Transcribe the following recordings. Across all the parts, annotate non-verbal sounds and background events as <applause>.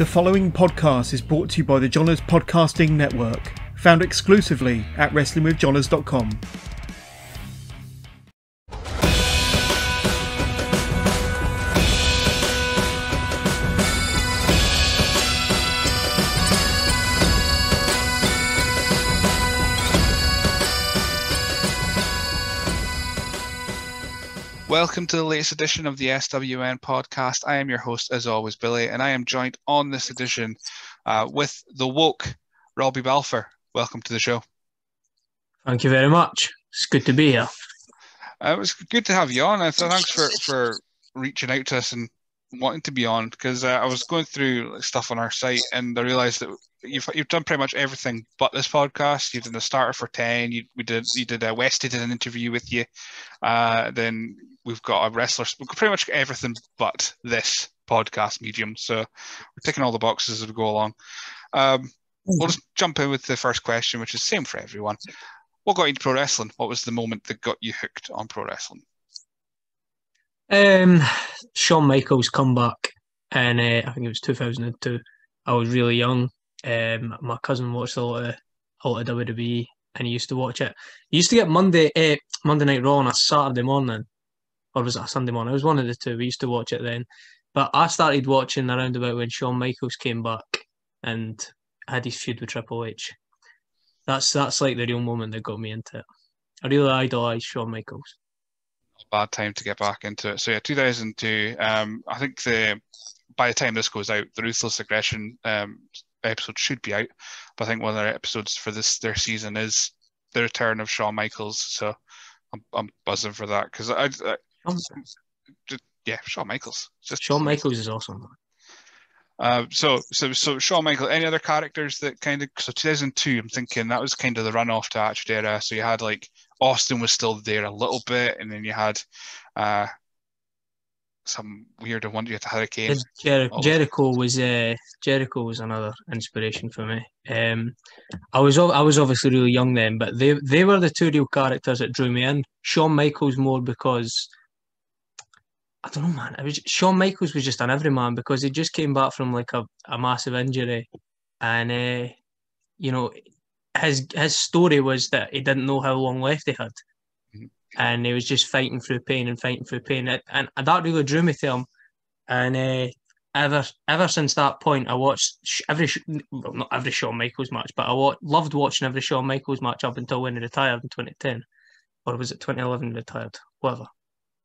The following podcast is brought to you by the Johners Podcasting Network, found exclusively at WrestlingWithJohners.com. Welcome to the latest edition of the SWN podcast. I am your host, as always, Billy, and I am joined on this edition uh, with the woke Robbie Balfour. Welcome to the show. Thank you very much. It's good to be here. Uh, it was good to have you on. And so thanks for, for reaching out to us and wanting to be on because uh, I was going through stuff on our site and I realized that you've you've done pretty much everything but this podcast. You did the starter for ten. You we did you did a West. did an interview with you. Uh, then we've got a wrestler. We've got pretty much everything but this podcast medium. So we're ticking all the boxes as we go along. Um, we'll just jump in with the first question, which is same for everyone. What got you into pro wrestling? What was the moment that got you hooked on pro wrestling? Um, Shawn Michaels comeback, and uh, I think it was 2002. I was really young. Um, my cousin watched a lot of a lot of WWE, and he used to watch it. He used to get Monday uh, Monday Night Raw on a Saturday morning, or was it a Sunday morning? It was one of the two. We used to watch it then. But I started watching around about when Shawn Michaels came back and had his feud with Triple H. That's that's like the real moment that got me into it. I really idolise Shawn Michaels bad time to get back into it. So yeah, 2002. Um, I think the by the time this goes out, the Ruthless Aggression um, episode should be out. But I think one of their episodes for this their season is the return of Shawn Michaels. So I'm, I'm buzzing for that because I, I, Yeah, Shawn Michaels. Just Shawn Michaels is awesome. Uh, so, so, so Shawn Michael. Any other characters that kind of so 2002? I'm thinking that was kind of the runoff to Attitude Era. So you had like Austin was still there a little bit, and then you had uh, some weird one. You had the Hurricane. Jer- Jericho was uh, Jericho was another inspiration for me. Um, I was I was obviously really young then, but they they were the two real characters that drew me in. Shawn Michaels more because I don't know, man. It was Shawn Michaels was just an everyman because he just came back from like a, a massive injury, and uh, you know his his story was that he didn't know how long left he had, mm-hmm. and he was just fighting through pain and fighting through pain, and, and that really drew me to him. And uh, ever ever since that point, I watched every well, not every Shawn Michaels match, but I wa- loved watching every Shawn Michaels match up until when he retired in 2010, or was it 2011? Retired, whatever.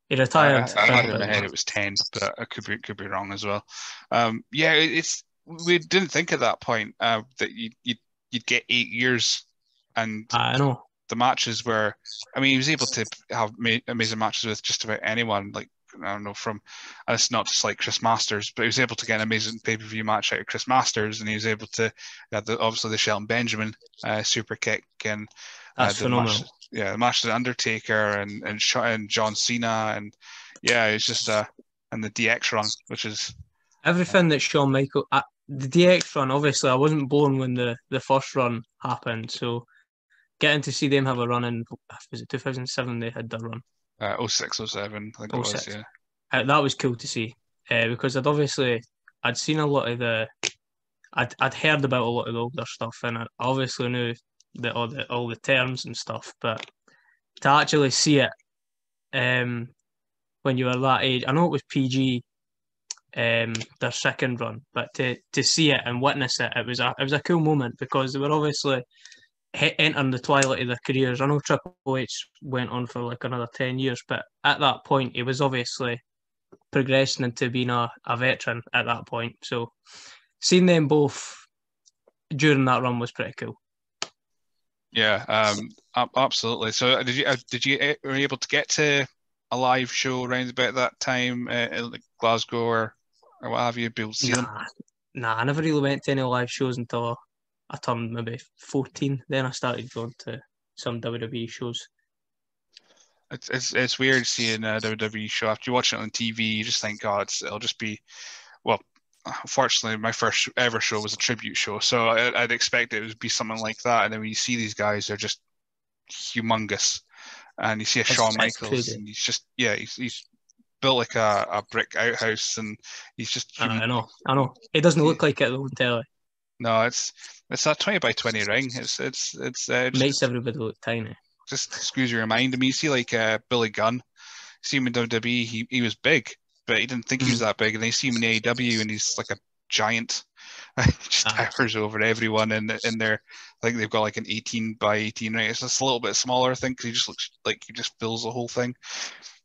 He retired. I, I had in my head it was 10, but I could be could be wrong as well. Um, yeah, it's we didn't think at that point uh, that you you you'd get eight years, and I know the matches were. I mean, he was able to have amazing matches with just about anyone. Like I don't know from, and it's not just like Chris Masters, but he was able to get an amazing pay per view match out of Chris Masters, and he was able to had the, obviously the Shelton Benjamin uh, super kick and uh, that's phenomenal. Match, yeah, with Undertaker and and, and John Cena, and yeah, it's just uh and the DX run, which is everything that Shawn Michael. I, the DX run, obviously, I wasn't born when the, the first run happened, so getting to see them have a run in was it 2007 they had the run. Uh, 06, 07, I think 06. it was, yeah. Uh, that was cool to see uh, because I'd obviously I'd seen a lot of the I'd I'd heard about a lot of the older stuff and I obviously knew the all the all the terms and stuff, but to actually see it um, when you were that age, I know it was PG um, their second run, but to, to see it and witness it, it was a it was a cool moment because they were obviously entering the twilight of their careers. I know Triple H went on for like another ten years, but at that point, he was obviously progressing into being a, a veteran at that point. So seeing them both during that run was pretty cool. Yeah, um, absolutely. So did you uh, did you uh, were you able to get to a live show around about that time uh, in Glasgow or or what have you? Bill nah, nah, I never really went to any live shows until I turned maybe 14. Then I started going to some WWE shows. It's it's, it's weird seeing a WWE show after you watch it on TV. You just think, God, it's, it'll just be, well, unfortunately, my first ever show was a tribute show, so I, would expect it would be something like that. And then when you see these guys, they're just humongous, and you see a Shawn Michaels, and he's just yeah, he's, he's built like a, a brick outhouse, and he's just I, know, I know. It doesn't look like it on telly. No, it's it's a twenty by twenty ring. It's it's it's uh, just, Makes everybody look tiny. just screws your mind. I mean, you see like uh, Billy Gunn, see him in WWE, he, he was big, but he didn't think he was that big. And then you see him in AEW, and he's like a giant. <laughs> Just Ah. towers over everyone, and in there, I think they've got like an eighteen by eighteen ring. It's just a little bit smaller, I think, 'cause he just looks like he just fills the whole thing.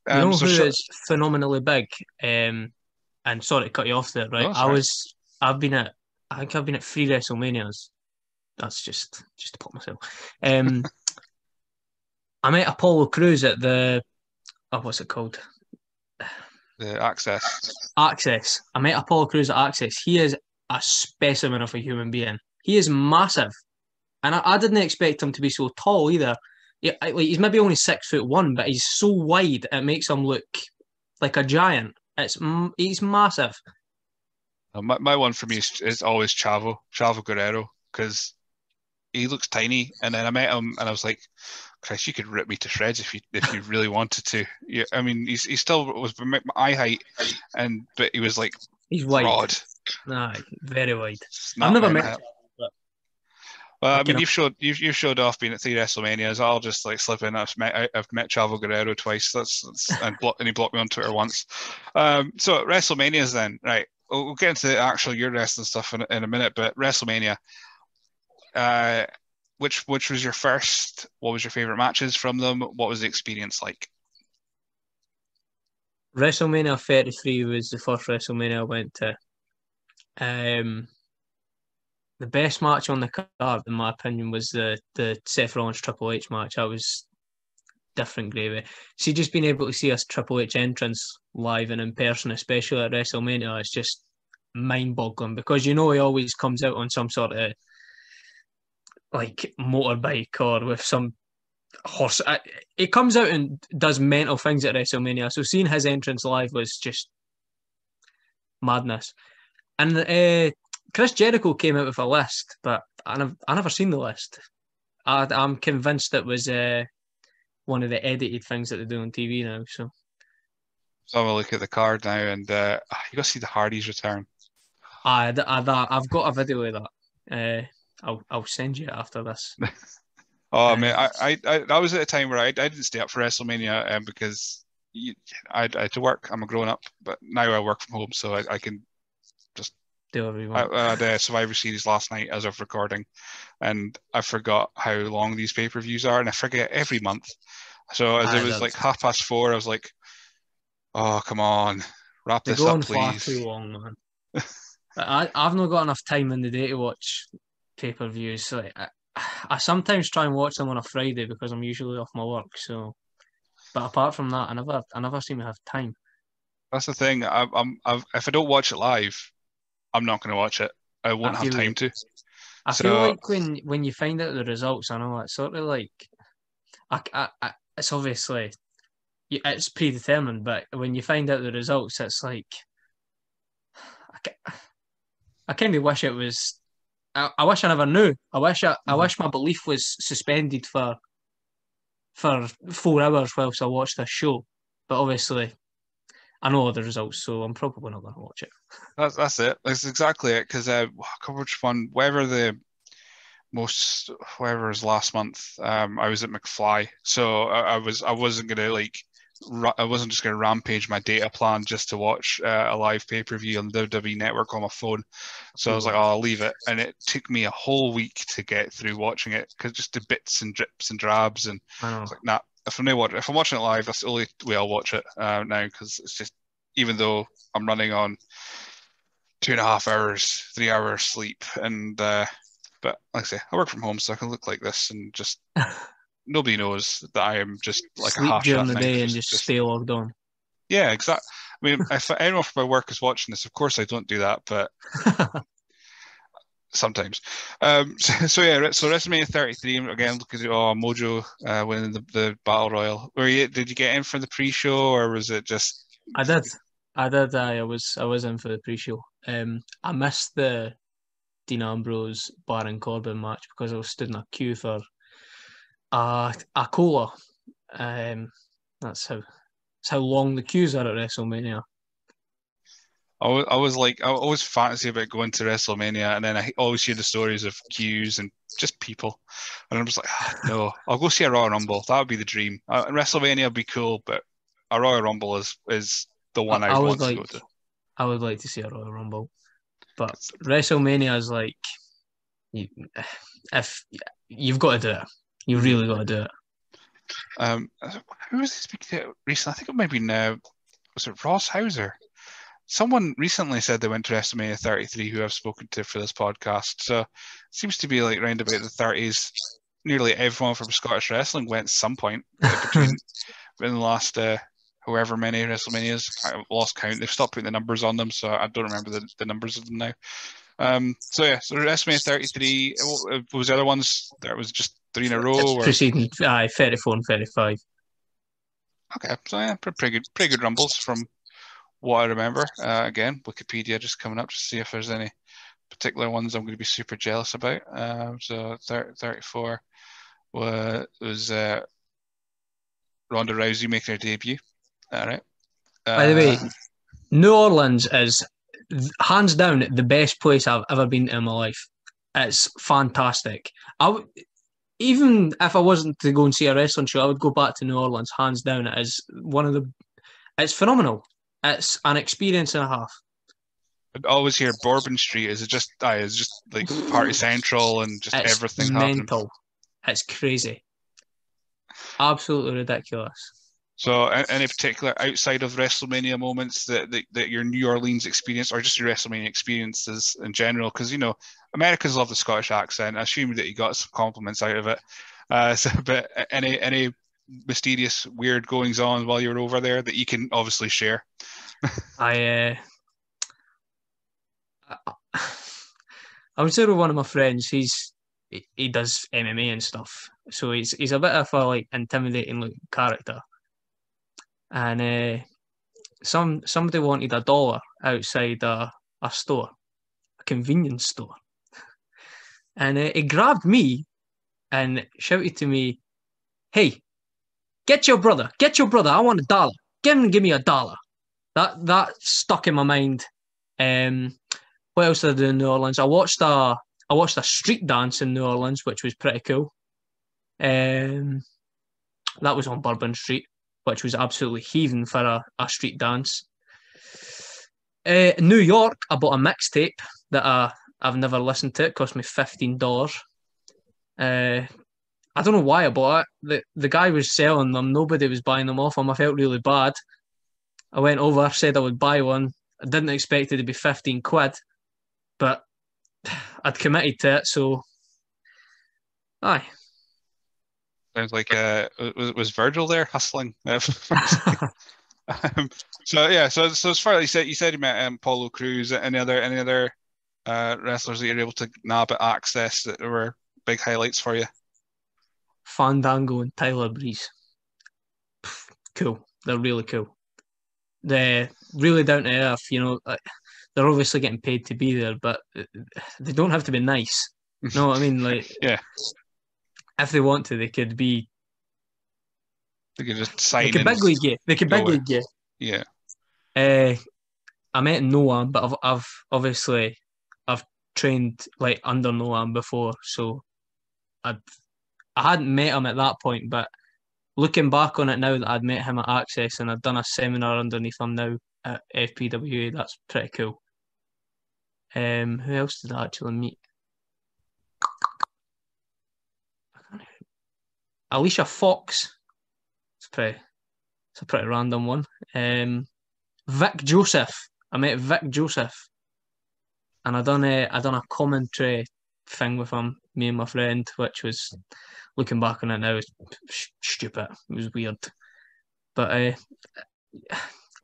You know Um, so who is Sha- phenomenally big? Um, and sorry to cut you off there, right? No, it's I was, I've been at, I think I've been at three WrestleManias. That's just, just to put myself. Um, <laughs> I met Apollo Crews at the, oh, what's it called? The Axxess. Axxess. I met Apollo Crews at Axxess. He is a specimen of a human being. He is massive, and I, I didn't expect him to be so tall either. I- like, he's maybe only six foot one, but he's so wide it makes him look like a giant. It's he's massive. Uh, My, my one for me is, is always Chavo, Chavo Guerrero, because he looks tiny. And then I met him, and I was like, Chris, you could rip me to shreds if you if you really wanted to. Yeah, I mean, he's he still was my eye height, and but he was like He's wide. broad. Nah, very wide. I've never met. him, Well, I I mean, you've showed you've, you've showed off being at three WrestleManias. I'll just like slip in. I've met I've met Chavo Guerrero twice. That's, that's and, block, and he blocked me on Twitter once. Um, so WrestleManias then, right? We'll, we'll get into the actual your wrestling stuff in, in a minute. But WrestleMania, uh, which which was your first? What was your favorite matches from them? What was the experience like? WrestleMania 33 was the first WrestleMania I went to. Um, the best match on the card, in my opinion, was the the Seth Rollins Triple H match. I was different gravy. See, just being able to see a Triple H entrance live and in person, especially at WrestleMania, is just mind-boggling because you know he always comes out on some sort of like motorbike or with some horse. I, it comes out and does mental things at WrestleMania. So seeing his entrance live was just madness. And uh, Chris Jericho came out with a list, but I never, I never seen the list. I, I'm convinced it was uh, one of the edited things that they do on TV now. So So have a look at the card now, and uh, you got to see the Hardys return. I, I, that, I've got a video of that. Uh, I'll, I'll send you after this. <laughs> Oh man, I, I, I that was at a time where I, I didn't stay up for WrestleMania um, because you, I, I had to work. I'm a grown up, but now I work from home, so I, I can. Just do whatever you want. I had a Survivor Series last night as of recording, and I forgot how long these pay per views are, and I forget every month. So as Aye, it was that's- like half past four, I was like, "Oh come on, wrap They this go up, on far too long, man. <laughs> I, I've not got enough time in the day to watch pay per views. Like, I, I sometimes try and watch them on a Friday because I'm usually off my work. So, but apart from that, I never, I never seem to have time. That's the thing. I, I'm, I've, if I don't watch it live, I'm not going to watch it. I won't I have time you. to. I So- feel like when when you find out the results, I know it's sort of like, I, I, I, it's obviously, it's predetermined, but when you find out the results, it's like, I, I kind of wish it was. I, I wish I never knew. I wish I, I Mhm. wish my belief was suspended for for four hours whilst I watched this show. But obviously, I know all the results, so I'm probably not going to watch it. That's that's it. That's exactly it. Because uh, remember which one, whatever the most, whatever was last month, um, I was at McFly, so I, I was I wasn't gonna like, ra- I wasn't just gonna rampage my data plan just to watch uh, a live pay per view on the WWE Network on my phone. So I was like, oh, I'll leave it, and it took me a whole week to get through watching it because just the bits and drips and drabs, and I I was like, nah. If I'm not watch, if I'm watching it live, that's the only way I'll watch it uh, now because it's just even though I'm running on two and a half hours, three hours sleep, and uh, but like I say, I work from home, so I can look like this and just <laughs> nobody knows that I am just like a Sleep half during the day and just, stay logged on. yeah, exactly. I mean, if <laughs> anyone from my work is watching this, of course I don't do that, but <laughs> sometimes. Um, <laughs> so, so yeah, so WrestleMania 33 again. Look at oh Mojo uh, winning the, the battle royal. Were you? Did you get in for the pre-show or was it just? I did. I did. I, I was. I was in for the pre-show. Um, I missed the Dean Ambrose Baron Corbin match because I was stood in a queue for uh, a cola. Um, that's how It's how long the queues are at WrestleMania. I wa- I was like, I always fantasy about going to WrestleMania, and then I always hear the stories of queues and just people, and I'm just like, "Ah, no, I'll go see a Royal Rumble. That would be the dream. Uh, WrestleMania would be cool, but a Royal Rumble is is the one I, I want would to go like- to. I would like to see a Royal Rumble, but WrestleMania is like, you, if you've got to do it, you really got to do it. Um, who was he speaking to recently? I think it might be now. Was it Ross Hauser? Someone recently said they went to WrestleMania 33 who I've spoken to for this podcast. So it seems to be like round about the 30s. Nearly everyone from Scottish wrestling went at some point <laughs> uh, between in the last uh, however many WrestleManias. I lost count. They've stopped putting the numbers on them, so I don't remember the, the numbers of them now. Um, so yeah, so WrestleMania 33. What what was the other ones? There was just three in a row. It's Or... preceding aye, 34 and 35. Okay, so yeah, pretty good, pretty good rumbles from what I remember. Uh, again, Wikipedia just coming up to see if there's any particular ones I'm going to be super jealous about. Um, so 30, 34 was, was uh, Ronda Rousey making her debut. All right. By the way, Uh, New Orleans is hands down the best place I've ever been in my life. It's fantastic. I w- even if I wasn't to go and see a wrestling show, I would go back to New Orleans. Hands down, it is one of the. It's phenomenal. It's an experience and a half. I always hear Bourbon Street is it just, uh, is just like Party Central and just It's everything mental. It's crazy. Absolutely ridiculous. So, any particular outside of WrestleMania moments that, that, that your New Orleans experience, or just your WrestleMania experiences in general? Because you know, Americans love the Scottish accent. I assume that you got some compliments out of it. Uh, <laughs> so, but any any mysterious weird goings on while you were over there that you can obviously share? <laughs> I uh, <laughs> I- was there with one of my friends. He's he, does MMA and stuff, so he's he's a bit of a like intimidating character. And uh, some somebody wanted a dollar outside a, a store, a convenience store, and uh, he grabbed me and shouted to me, "Hey, get your brother, get your brother! I want a dollar. Give him, give me a dollar." that that stuck in my mind. Um, what else did I do in New Orleans? I watched a I watched a street dance in New Orleans, which was pretty cool. Um, that was on Bourbon Street, which was absolutely heaving for a, a street dance. Uh, New York, I bought a mixtape that I, I've never listened to. It cost me fifteen dollars. Uh, I don't know why I bought it. The the guy was selling them. Nobody was buying them off him. I felt really bad. I went over, said I would buy one. I didn't expect it to be 15 quid, but <sighs> I'd committed to it, so aye. Sounds like uh, was, was Virgil there hustling? <laughs> <laughs> um, so yeah, so so as far as you said, you said you met um, Paulo Cruz. Any other any other uh, wrestlers that you're able to nab at Axxess that were big highlights for you? Fandango and Tyler Breeze. Pff, Cool. They're really cool. They're really down to earth, you know. like, They're obviously getting paid to be there, but uh, they don't have to be nice. know what I mean? Like, <laughs> Yeah. If they want to, they could be. They could just sign. They could big league you. They could big league you. Yeah, Uh, I met Noam, but I've, I've obviously I've trained like under Noam before, so I I hadn't met him at that point. But looking back on it now that I'd met him at Axxess and I'd done a seminar underneath him now at FPWA, that's pretty cool. Um, who else did I actually meet? I can't even- Alicia Fox. It's pretty. It's a pretty random one. Um, Vic Joseph. I met Vic Joseph, and I done a I done a commentary thing with him, me and my friend, which was looking back on it now, it's sh- stupid. It was weird, but uh,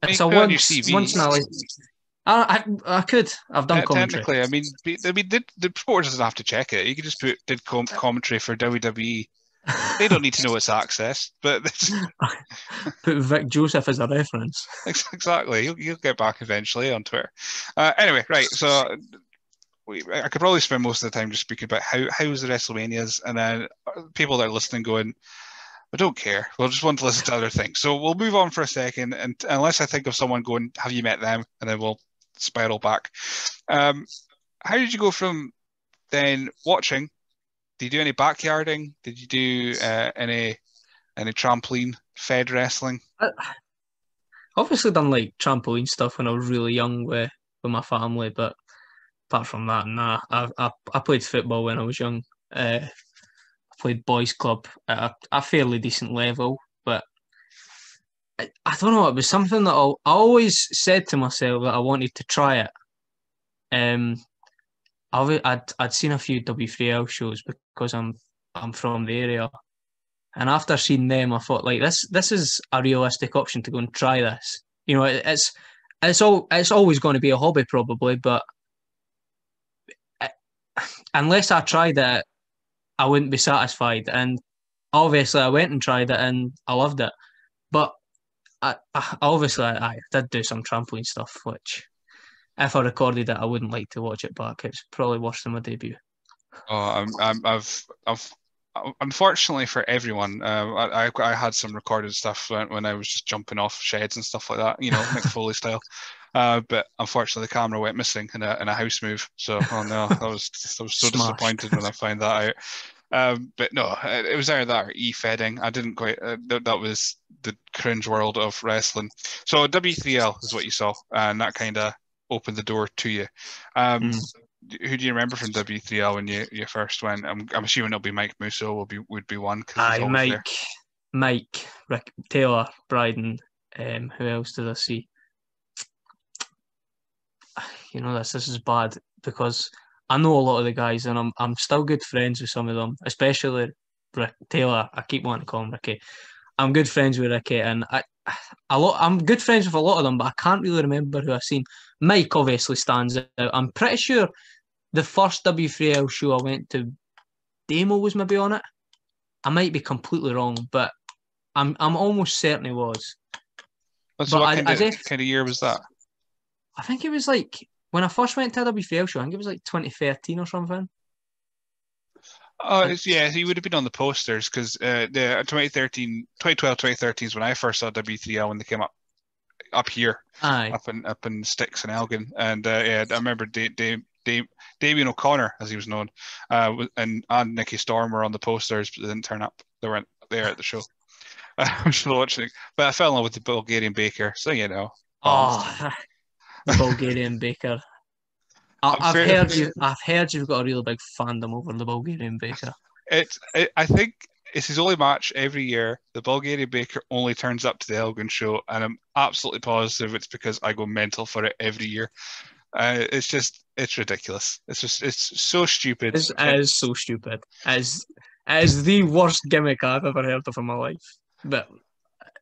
it's You a put it on your once once in a life. I, I I could. I've done Te- commentary. technically, I mean, I mean, the, the supporters doesn't have to check it. You could just put did com- commentary for WWE. <laughs> They don't need to know it's Axxess, but Put <laughs> Vic Joseph as a reference. <laughs> exactly. You'll, you'll get back eventually on Twitter. Uh, anyway, right. So we, I could probably spend most of the time just speaking about how how's the WrestleManias, and then uh, people that are listening going, I don't care. We'll just want to listen to other things. So we'll move on for a second, and unless I think of someone going, "Have you met them?" and then we'll spiral back. Um, how did you go from then watching? Did you do any backyarding? Did you do uh, any any trampoline fed wrestling? I, obviously done like trampoline stuff when I was really young with with my family, but apart from that, nah. I I, I played football when I was young. Uh, I played boys club at a, a fairly decent level, but I, I don't know. It was something that I, I always said to myself that I wanted to try it. Um, I, I'd I'd seen a few W3L shows because I'm I'm from the area, and after seeing them, I thought like this this is a realistic option to go and try this. You know, it, it's it's all it's always going to be a hobby probably, but it, unless I tried it, I wouldn't be satisfied. And obviously, I went and tried it, and I loved it. But I, I obviously I, I did do some trampoline stuff, which if I recorded it, I wouldn't like to watch it back. It's probably worse than my debut. Oh, I'm, I'm, I've, I've unfortunately for everyone, uh, I, I had some recorded stuff when, I was just jumping off sheds and stuff like that, you know, Mick Foley <laughs> style. Uh, but unfortunately, the camera went missing in a, in a house move. So, oh no, I was I was so Smashed. disappointed when I found that out. Um, but no, it, it was either that or e-fedding. I didn't quite. Uh, that, that was the cringe world of wrestling. So W3L is what you saw, and that kind of opened the door to you. Um, mm who do you remember from W3L when you, you first went? I'm, I'm assuming it'll be Mike Musso will be would be one. Aye, Mike, there. Mike, Rick, Taylor, Bryden. Um, who else did I see? <sighs> You know this this is bad because I know a lot of the guys and I'm I'm still good friends with some of them, especially Rick Taylor. I keep wanting to call him Ricky. I'm good friends with Ricky, and I <sighs> a lot. I'm good friends with a lot of them, but I can't really remember who I've seen. Mike obviously stands out. I'm pretty sure the first W3L show I went to, Demo was maybe on it. I might be completely wrong, but I'm I'm almost certain it was. What's but what kind, I, of, I def- kind of year was that? I think it was like when I first went to a W3L show. I think it was like 2013 or something. Oh, yeah, he would have been on the posters because uh, the 2013, 2012, 2013 is when I first saw W3L when they came up up here, Aye. up in up in Sticks and Elgin, and uh, yeah, I remember Dave, Dave, Dave, Damien O'Connor, as he was known, uh, and and Nikki Storm were on the posters, but they didn't turn up. They weren't there at the show. <laughs> I was watching, but I fell in love with the Bulgarian Baker, so you know. Oh, <laughs> Bulgarian Baker. I, have heard <laughs> you. I've heard you've got a real big fandom over the Bulgarian Baker. It's. It, I think it's his only match every year. The Bulgarian Baker only turns up to the Elgin show, and I'm absolutely positive it's because I go mental for it every year. Uh, it's just, it's ridiculous. It's just, it's so stupid. It's, it is so stupid. As as the worst gimmick I've ever heard of in my life. But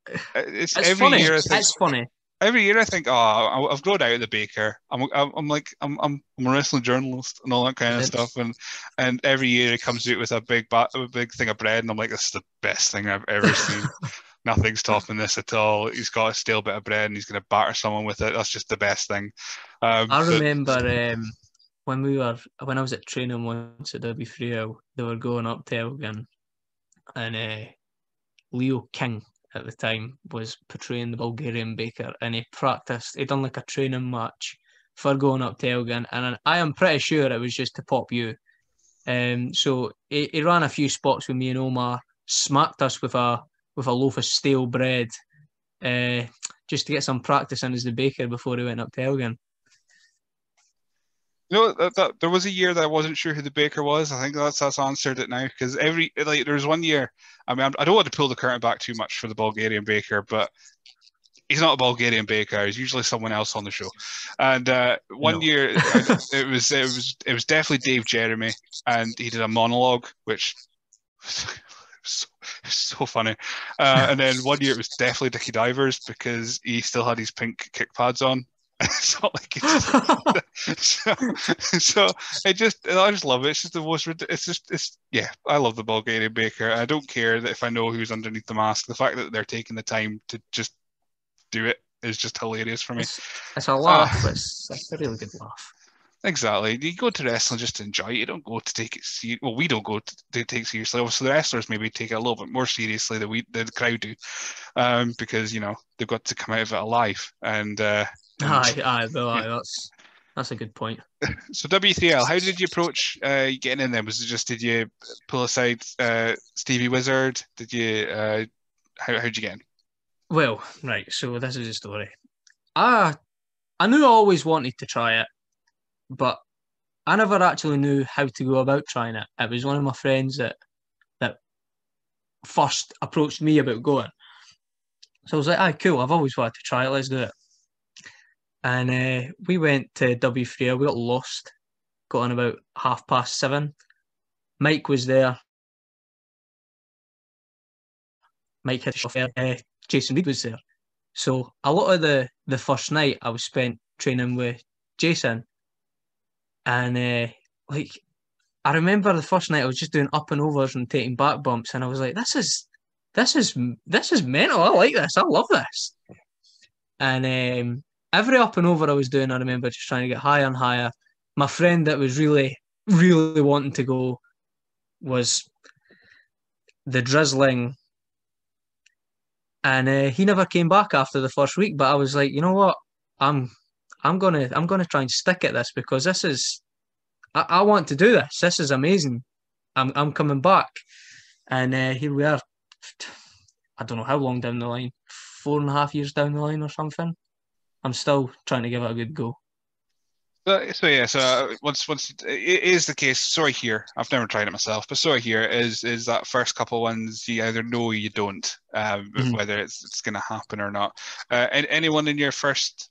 uh, it's, it's every funny. year. Think, it's funny every year I think, oh, I've grown out of the baker. I'm, I'm, I'm like, I'm, I'm, I'm a wrestling journalist and all that kind of stuff. And and every year he comes out with a big, ba- a big thing of bread, and I'm like, this is the best thing I've ever seen. <laughs> Nothing's topping this at all. He's got a stale bit of bread, and he's going to batter someone with it. That's just the best thing. Um, I remember but... um, when we were when I was at training once at W3L, they were going up to Elgin, and uh, Leo King at the time was portraying the Bulgarian baker, and he practiced. He done like a training match for going up to Elgin, and I am pretty sure it was just to pop you. Um, so he, he ran a few spots with me and Omar, smacked us with a with a loaf of stale bread, uh, just to get some practice in as the baker before he went up to Elgin. You know, that, that, there was a year that I wasn't sure who the baker was. I think that's that's answered it now because every like there's one year. I mean, I don't want to pull the curtain back too much for the Bulgarian baker, but he's not a Bulgarian baker. He's usually someone else on the show. And uh, one no. year, <laughs> it was it was it was definitely Dave Jeremy, and he did a monologue, which was <laughs> so, so funny. Uh, and then one year it was definitely Dickie Divers because he still had his pink kick pads on, <laughs> it's not like it's <laughs> so, so it just I just love it. It's just the most it's just it's yeah, I love the Bulgarian baker. I don't care that if I know who's underneath the mask. The fact that they're taking the time to just do it is just hilarious for me. It's, it's a laugh. Uh, it's, it's a really good laugh. Exactly. You go to wrestling just to enjoy it. You don't go to take it seriously. Well, we don't go to, to take it seriously. Obviously, the wrestlers maybe take it a little bit more seriously than we, than the crowd do, um, because you know they've got to come out of it alive. And, uh, and Aye, aye, well, <laughs> aye, that's that's a good point. <laughs> so W3L, how did you approach uh, getting in there? Was it just did you pull aside uh, Stevie Wizard? Did you uh, how how'd you get in? Well, right. So this is the story. I I knew I always wanted to try it, but I never actually knew how to go about trying it. It was one of my friends that that first approached me about going. So I was like, "Ah, cool. I've always wanted to try it. Let's do it." And uh, we went to W3. We got lost. Got on about half past seven. Mike was there. Mike had chauffeur. Uh, Jason Reed was there. So a lot of the the first night I was spent training with Jason, and uh, like I remember the first night I was just doing up and overs and taking back bumps, and I was like, "This is this is this is mental. I like this. I love this." And um, every up and over I was doing, I remember just trying to get higher and higher. My friend that was really really wanting to go was the drizzling and uh, he never came back after the first week. But I was like, you know what, I'm I'm gonna I'm gonna try and stick at this because this is I, I want to do this. This is amazing. I'm I'm coming back, and uh, here we are. I don't know how long down the line, four and a half years down the line or something. I'm still trying to give it a good go. So, so yeah, so uh, once once it is the case, sorry here, I've never tried it myself, but sorry here is is that first couple ones you either know or you don't, um, Mhm. whether it's it's going to happen or not. Uh, and anyone in your first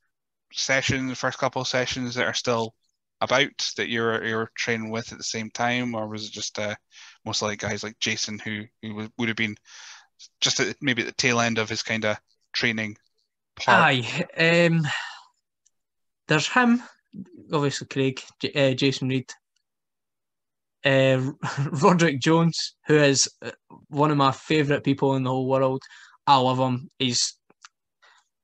session, the first couple of sessions that are still about that you're you're training with at the same time, or was it just uh, most like guys like Jason who who would- would have been just at, maybe at the tail end of his kind of training part? Aye, um, there's him, obviously Craig, J- uh, Jason Reed, uh, <laughs> Roderick Jones, who is uh, one of my favourite people in the whole world. I love him. He's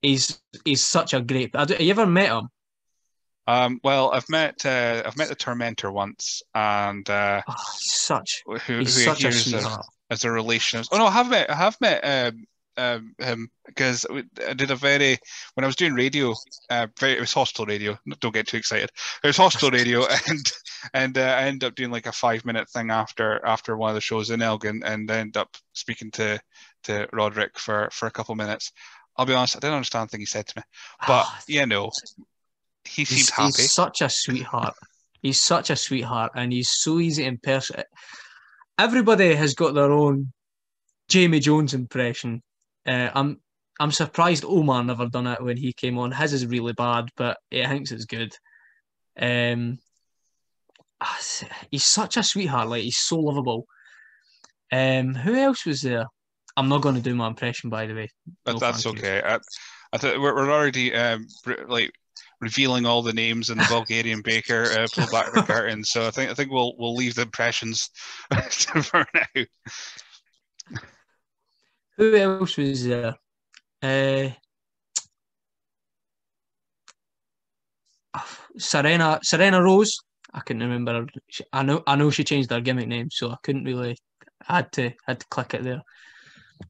he's he's such a great. Have you ever met him? Um, well, I've met uh, I've met the Tormentor once, and uh, Oh, such who, who such a as, as a relation. Oh no, I have met I have met um, um, him because I did a very when I was doing radio. Uh, very, it was hospital radio. Don't get too excited. It was hospital radio, <laughs> and and uh, I ended up doing like a five minute thing after after one of the shows in Elgin, and I ended up speaking to to Roderick for for a couple minutes. I'll be honest, I didn't understand the thing he said to me, but Ah, you know, he seemed he's, happy. he's such a sweetheart. He's such a sweetheart, and he's so easy in person. Everybody has got their own Jamie Jones impression. Uh, I'm I'm surprised Omar never done it when he came on. His is really bad, but he thinks it's good. Um, ah, he's such a sweetheart. Like he's so lovable. Um, who else was there? I'm not going to do my impression, by the way. But No, that's okay. I, I th- we're, we're already um, re- like revealing all the names in the <laughs> Bulgarian baker. Uh, pull back the curtain. So I think I think we'll we'll leave the impressions <laughs> for now. Who else was there? Uh, Serena Serena Rose. I couldn't remember. I know I know she changed her gimmick name, so I couldn't really. I had to had to click it there.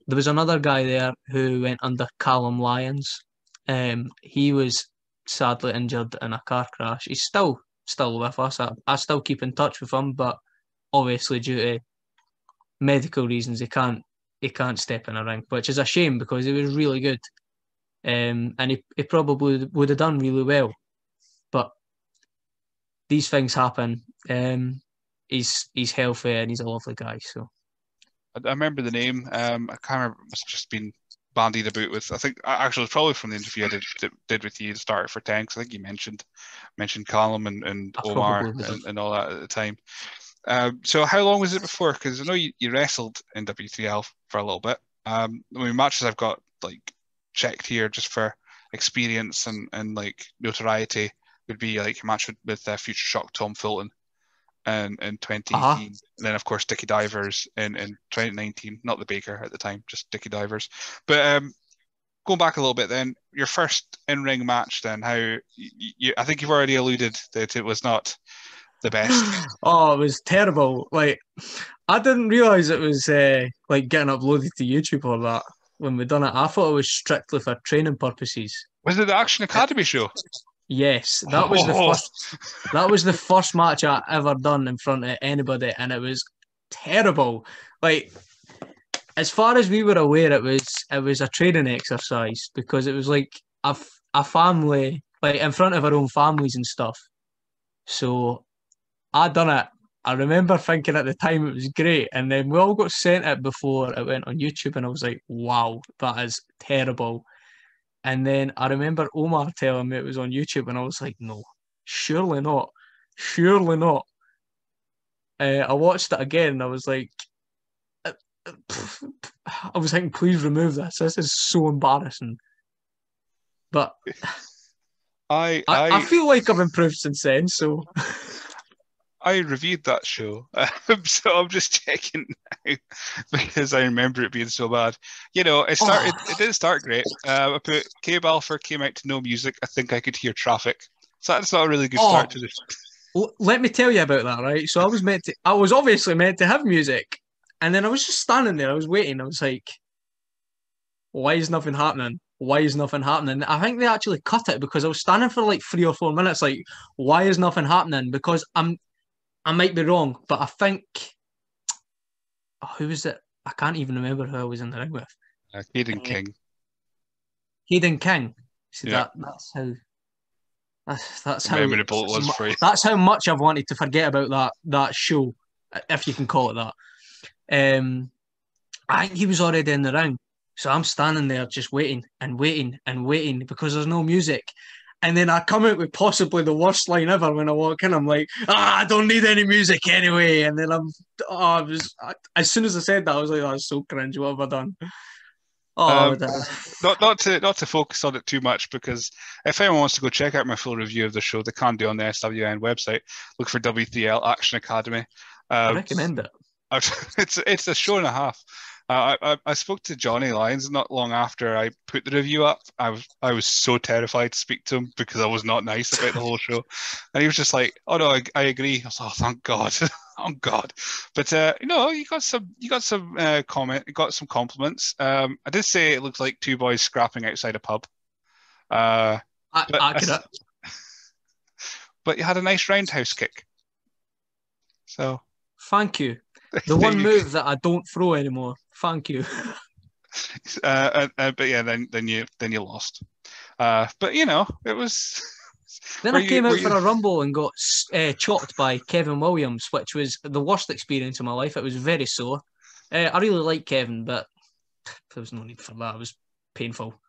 There was another guy there who went under Callum Lyons. Um, he was sadly injured in a car crash. He's still still with us. I, I still keep in touch with him, but obviously due to medical reasons, he can't he can't step in a ring, which is a shame because he was really good. Um, and he, he probably would have done really well. But these things happen. Um, he's he's healthy and he's a lovely guy. So I, I remember the name. Um, I can't remember. It must have just been bandied about with. I think actually it's probably from the interview I did did, did with you to start for Tanks. I think you mentioned mentioned Callum and, and I Omar probably would have. and, and all that at the time. Um, so how long was it before? Because I know you, you wrestled in W3L for a little bit. Um, I mean, matches I've got like checked here just for experience and, and like notoriety would be like a match with, with uh, Future Shock Tom Fulton and in 2018, Uh-huh. and then of course Dickie Divers in, in 2019, not the Baker at the time, just Dickie Divers. But um, going back a little bit, then your first in-ring match, then how you, you I think you've already alluded that it was not the best. <gasps> oh, it was terrible. Like I didn't realize it was uh, like getting uploaded to YouTube or that when we done it. I thought it was strictly for training purposes. Was it the Action Academy show? Yes, that was the Oh. first. That was the first match I ever done in front of anybody, and it was terrible. Like, as far as we were aware, it was it was a training exercise because it was like a, a family, like in front of our own families and stuff. So, I done it. I remember thinking at the time it was great, and then we all got sent it before it went on YouTube, and I was like, "Wow, that is terrible." And then I remember Omar telling me it was on YouTube, and I was like, no, surely not. Surely not. Uh, I watched it again, and I was like, uh, uh, I was thinking, please remove this. This is so embarrassing. But <laughs> I I, I, I feel like I've improved since then. So <laughs> I reviewed that show, <laughs> um, so I'm just checking now <laughs> because I remember it being so bad. You know, it started. Oh. It didn't start great. Uh, I put Cabe Alpha came out to no music. I think I could hear traffic. So that's not a really good start Oh. to the. let me tell you about that, right? So I was meant to, I was obviously meant to have music, and then I was just standing there. I was waiting. I was like, why is nothing happening? Why is nothing happening? I think they actually cut it because I was standing for like three or four minutes. Like, why is nothing happening? Because I'm, I might be wrong, but I think, oh, who was it? I can't even remember who I was in the ring with. Uh, Caden King. Hayden King. See Yeah. that? That's how. That's that's how. Memorable it was for you. That's how much I've wanted to forget about that that show, if you can call it that. Um, I think he was already in the ring, so I'm standing there just waiting and waiting and waiting because there's no music. And then I come out with possibly the worst line ever when I walk in. I'm like, ah, I don't need any music anyway. And then I'm, oh, I was, I, as soon as I said that, I was like, that's so cringe. What have I done? Oh, Um, Not not to not to focus on it too much because if anyone wants to go check out my full review of the show, they can do on the SWN website. Look for W3L Action Academy. I Um, recommend it. <laughs> It's it's a show and a half. I, I I spoke to Johnny Lyons not long after I put the review up. I was I was so terrified to speak to him because I was not nice about the whole show, and he was just like, "Oh no, I, I agree." I was like, "Oh, thank God, <laughs> oh God!" But uh, you know, you got some you got some uh, comment, you got some compliments. Um, I did say it looked like two boys scrapping outside a pub. Uh, I, but- accurate. <laughs> but you had a nice roundhouse kick. So Thank you. <laughs> The one move that I don't throw anymore. Thank you. <laughs> uh, uh, uh, but yeah, then then you then you lost. Uh, but you know, it was. <laughs> Then I came were out for you- a rumble and got uh, chopped by Kevin Williams, which was the worst experience of my life. It was very sore. Uh, I really like Kevin, but there was no need for that. It was painful.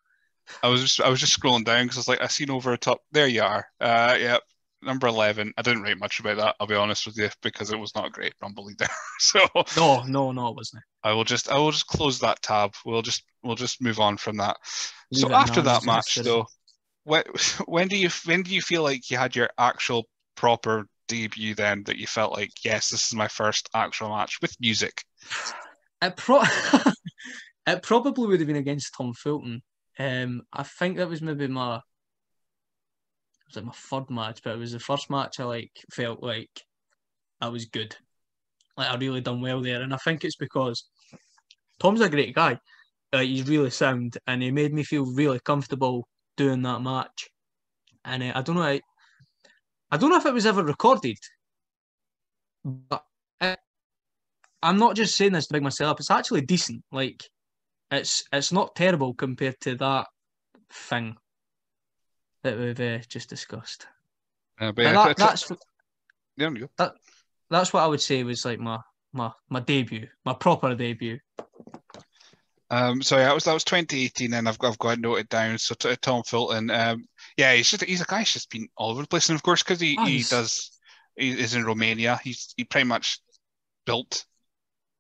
I was just I was just scrolling down because I was like, I seen over the top. There you are. Uh, yeah, number eleven. I didn't write much about that. I'll be honest with you because it was not a great rumble either. <laughs> so No, no, no, it wasn't. I will just I will just close that tab. We'll just we'll just move on from that. Leave so after that match, though, when <laughs> when do you when do you feel like you had your actual proper debut? Then that you felt like yes, this is my first actual match with music. It, pro- <laughs> it probably would have been against Tom Fulton. Um, I think that was maybe my was like my third match, but it was the first match I like felt like I was good. Like I really done well there, and I think it's because Tom's a great guy. He's really sound, and he made me feel really comfortable doing that match. And uh, I don't know, I, I don't know if it was ever recorded, but it, I'm not just saying this to big myself. It's actually decent. Like it's it's not terrible compared to that thing that we've uh, just discussed. Uh, but yeah, that, it's- that's what- there you go. that's what I would say was like my my my debut, my proper debut. Um, so yeah, that was that was 2018, and I've got, I've got it noted down. So t- Tom Fulton, um, yeah, he's just he's a guy who's just been all over the place, and of course because he, Oh, he does he is in Romania. He's he pretty much built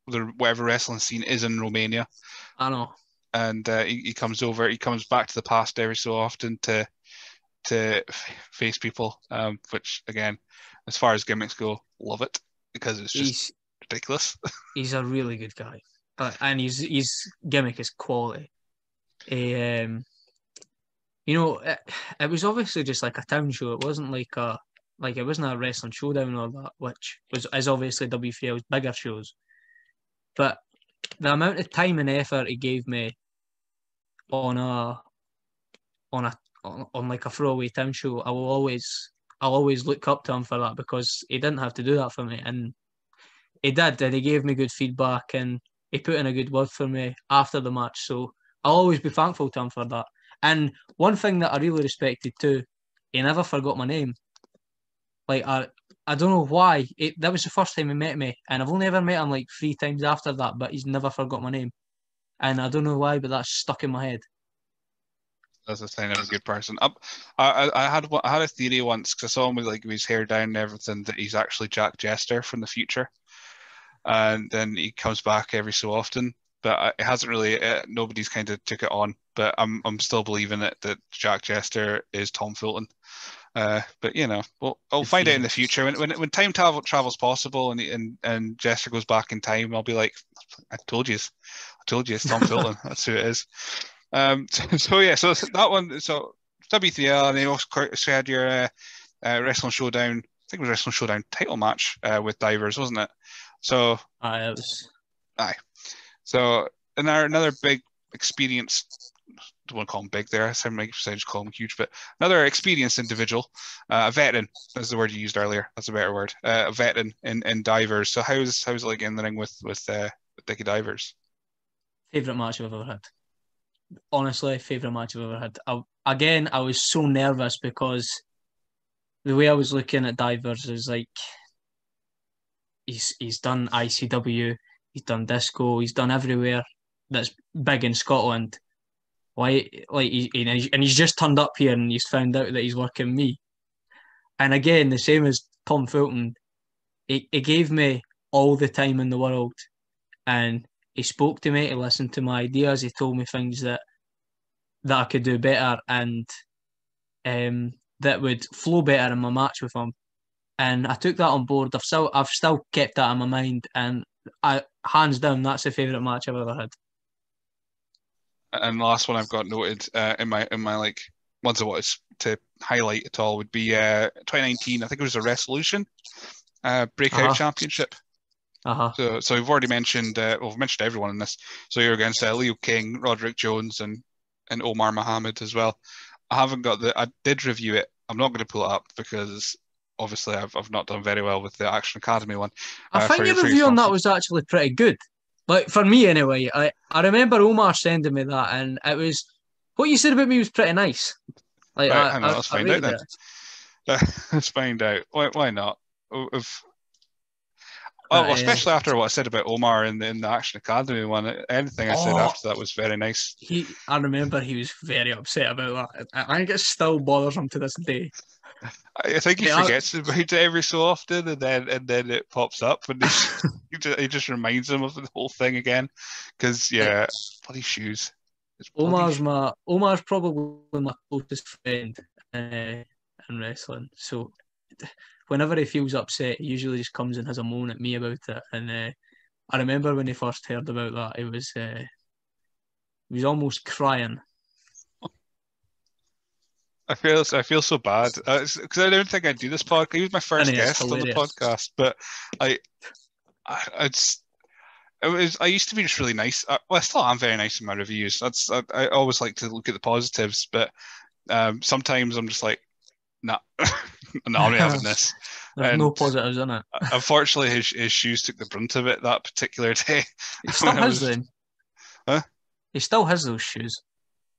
the whatever wrestling scene is in Romania, I know. and uh, he, he comes over. He comes back to the past every so often to to f- face people, um, which again, as far as gimmicks go, love it because it's just He's ridiculous. <laughs> he's a really good guy, but and his his gimmick is quality. a um, you know, it, it was obviously just like a town show. It wasn't like a like it wasn't a wrestling showdown or that, which was is obviously W3L's bigger shows. But the amount of time and effort he gave me on a on a on, on like a throwaway town show, I will always I'll always look up to him for that because he didn't have to do that for me, and he did, and he gave me good feedback, and he put in a good word for me after the match. So I'll always be thankful to him for that. And one thing that I really respected too, he never forgot my name. Like I, I don't know why. It, that was the first time he met me, and I've only ever met him like three times after that. But he's never forgot my name, and I don't know why, but that's stuck in my head. That's a sign of a good person. I, I, I had I had a theory once because I saw him with like with his hair down and everything that he's actually Jack Jester from the future, and then he comes back every so often. But it hasn't really. Uh, nobody's kind of took it on. But I'm I'm still believing it that Jack Jester is Tom Fulton. Uh, but you know, we'll, I'll find out in the future when when, when time travel travel's possible and and and Jester goes back in time. I'll be like, I told you, I told you, it's Tom Fulton. <laughs> That's who it is. Um, <laughs> so, so, yeah, so that one, so W3L, and they also had your uh, uh, Wrestling Showdown. I think it was Wrestling Showdown title match uh, with Divers, wasn't it? So, aye, it was. Aye. So another another big experience. Don't want to call him big there. I just call him huge, but another experienced individual, uh, a veteran. That's the word you used earlier. That's a better word. Uh, a veteran in, in divers. So how's how's it like in the ring with with uh, with Dickie Divers? Favorite match I've ever had honestly, favorite match I've ever had. I, again, I was so nervous because the way I was looking at divers is like he's he's done ICW, he's done disco, he's done everywhere that's big in Scotland. Why, like, he, and he's just turned up here and he's found out that he's working me. And again, the same as Tom Fulton, he, he gave me all the time in the world, and he spoke to me, he listened to my ideas, he told me things that that I could do better and um, that would flow better in my match with him. And I took that on board. I've still I've still kept that in my mind, and I hands down that's the favourite match I've ever had. And the last one I've got noted uh, in my in my like ones I wanted to highlight at all would be uh, 2019. I think it was a Resolution uh, Breakout uh-huh. Championship. Uh-huh. So, so we've already mentioned, uh, well, we've mentioned everyone in this. So you're against uh, Leo King, Roderick Jones, and and Omar Mohammed as well. I haven't got the. I did review it. I'm not going to pull it up because obviously I've, I've not done very well with the Action Academy one. I uh, think your review on that was actually pretty good. Like for me anyway. I I remember Omar sending me that, and it was what you said about me was pretty nice. Like, right, I, hang on, I, let's find out then. <laughs> let's find out. Why, why not? If well, well, especially after what I said about Omar in the, in the Action Academy one, anything I said oh, after that was very nice. He, I remember he was very upset about that. I think it still bothers him to this day. I think he yeah, forgets about it every so often, and then and then it pops up, and <laughs> <laughs> he, just, he just reminds him of the whole thing again. Because yeah, bloody shoes. Omar's shoes. my Omar's probably my closest friend uh, in wrestling, so whenever he feels upset, he usually just comes and has a moan at me about it. And uh, I remember when he first heard about that, it was uh, he was almost crying. I feel I feel so bad because uh, I don't think I'd do this podcast. He was my first guest on the podcast, but I, I, it's it was I used to be just really nice. I, uh, well, I still am very nice in my reviews. That's I, I always like to look at the positives, but um, sometimes I'm just like, nah, <laughs> <laughs> I'm not having this. <laughs> There's and no positives in it. <laughs> unfortunately, his, his shoes took the brunt of it that particular day. He still has them. Huh? He still has those shoes.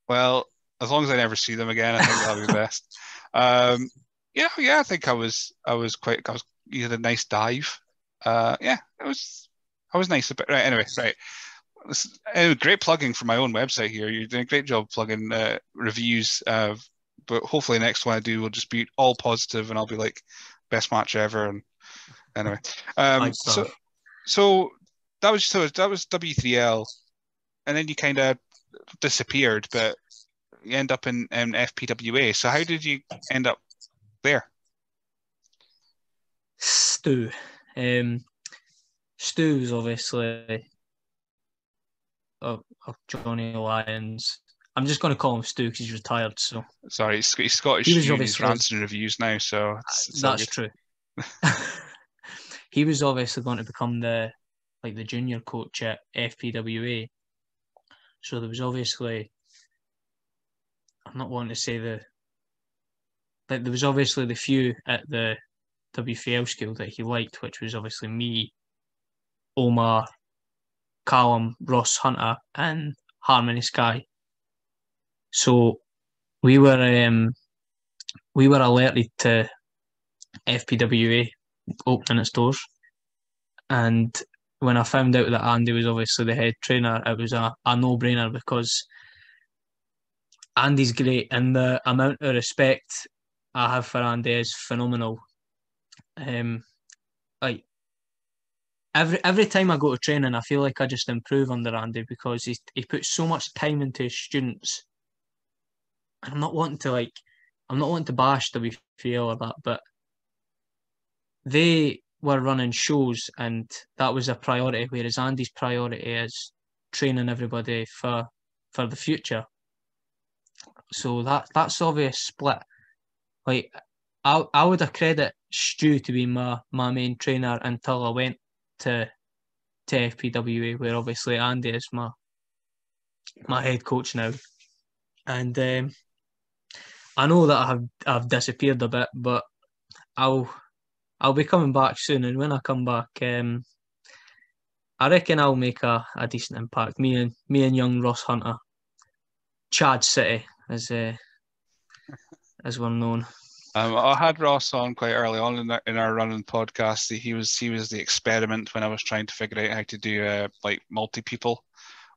Well, as long as I never see them again, I think that'll be best. Um, yeah, yeah, I think I was, I was quite, I was, you had a nice dive. Uh, yeah, it was, I was nice about. Right, anyway, right. This, anyway, great plugging for my own website here. You're doing a great job plugging uh, reviews of but hopefully next one I do will just be all positive and I'll be like best match ever. And anyway, um, so so that was so that was W3L, and then you kind of disappeared, but you end up in, in FPWA. So how did you end up there? Stu, um, Stu's obviously of, of Johnny Lyons I'm just going to call him Stu because he's retired. So Sorry, he's, he's Scottish. He was Stu obviously- rants and reviews now, so it's, it's that's true. <laughs> <laughs> he was obviously going to become the like the junior coach at FPWA. So there was obviously I'm not wanting to say the like there was obviously the few at the WFL school that he liked, which was obviously me, Omar, Callum, Ross Hunter, and Harmony Sky. So we were um we were alerted to FPWA opening its doors. And when I found out that Andy was obviously the head trainer, it was a, a no brainer because Andy's great and the amount of respect I have for Andy is phenomenal. Um, like every every time I go to training, I feel like I just improve under Andy because he he puts so much time into his students. I'm not wanting to like, I'm not wanting to bash the WFL or that, but they were running shows and that was a priority, whereas Andy's priority is training everybody for for the future. So that that's obvious split. Like I I would accredit Stu to be my, my main trainer until I went to to FPWA where obviously Andy is my my head coach now. And um, I know that I have I've disappeared a bit, but I'll I'll be coming back soon, and when I come back, um, I reckon I'll make a, a decent impact. Me and me and young Ross Hunter, Chad City, as uh, as we're known. Um, I had Ross on quite early on in our, in our running podcast. He was he was the experiment when I was trying to figure out how to do uh, like multi people,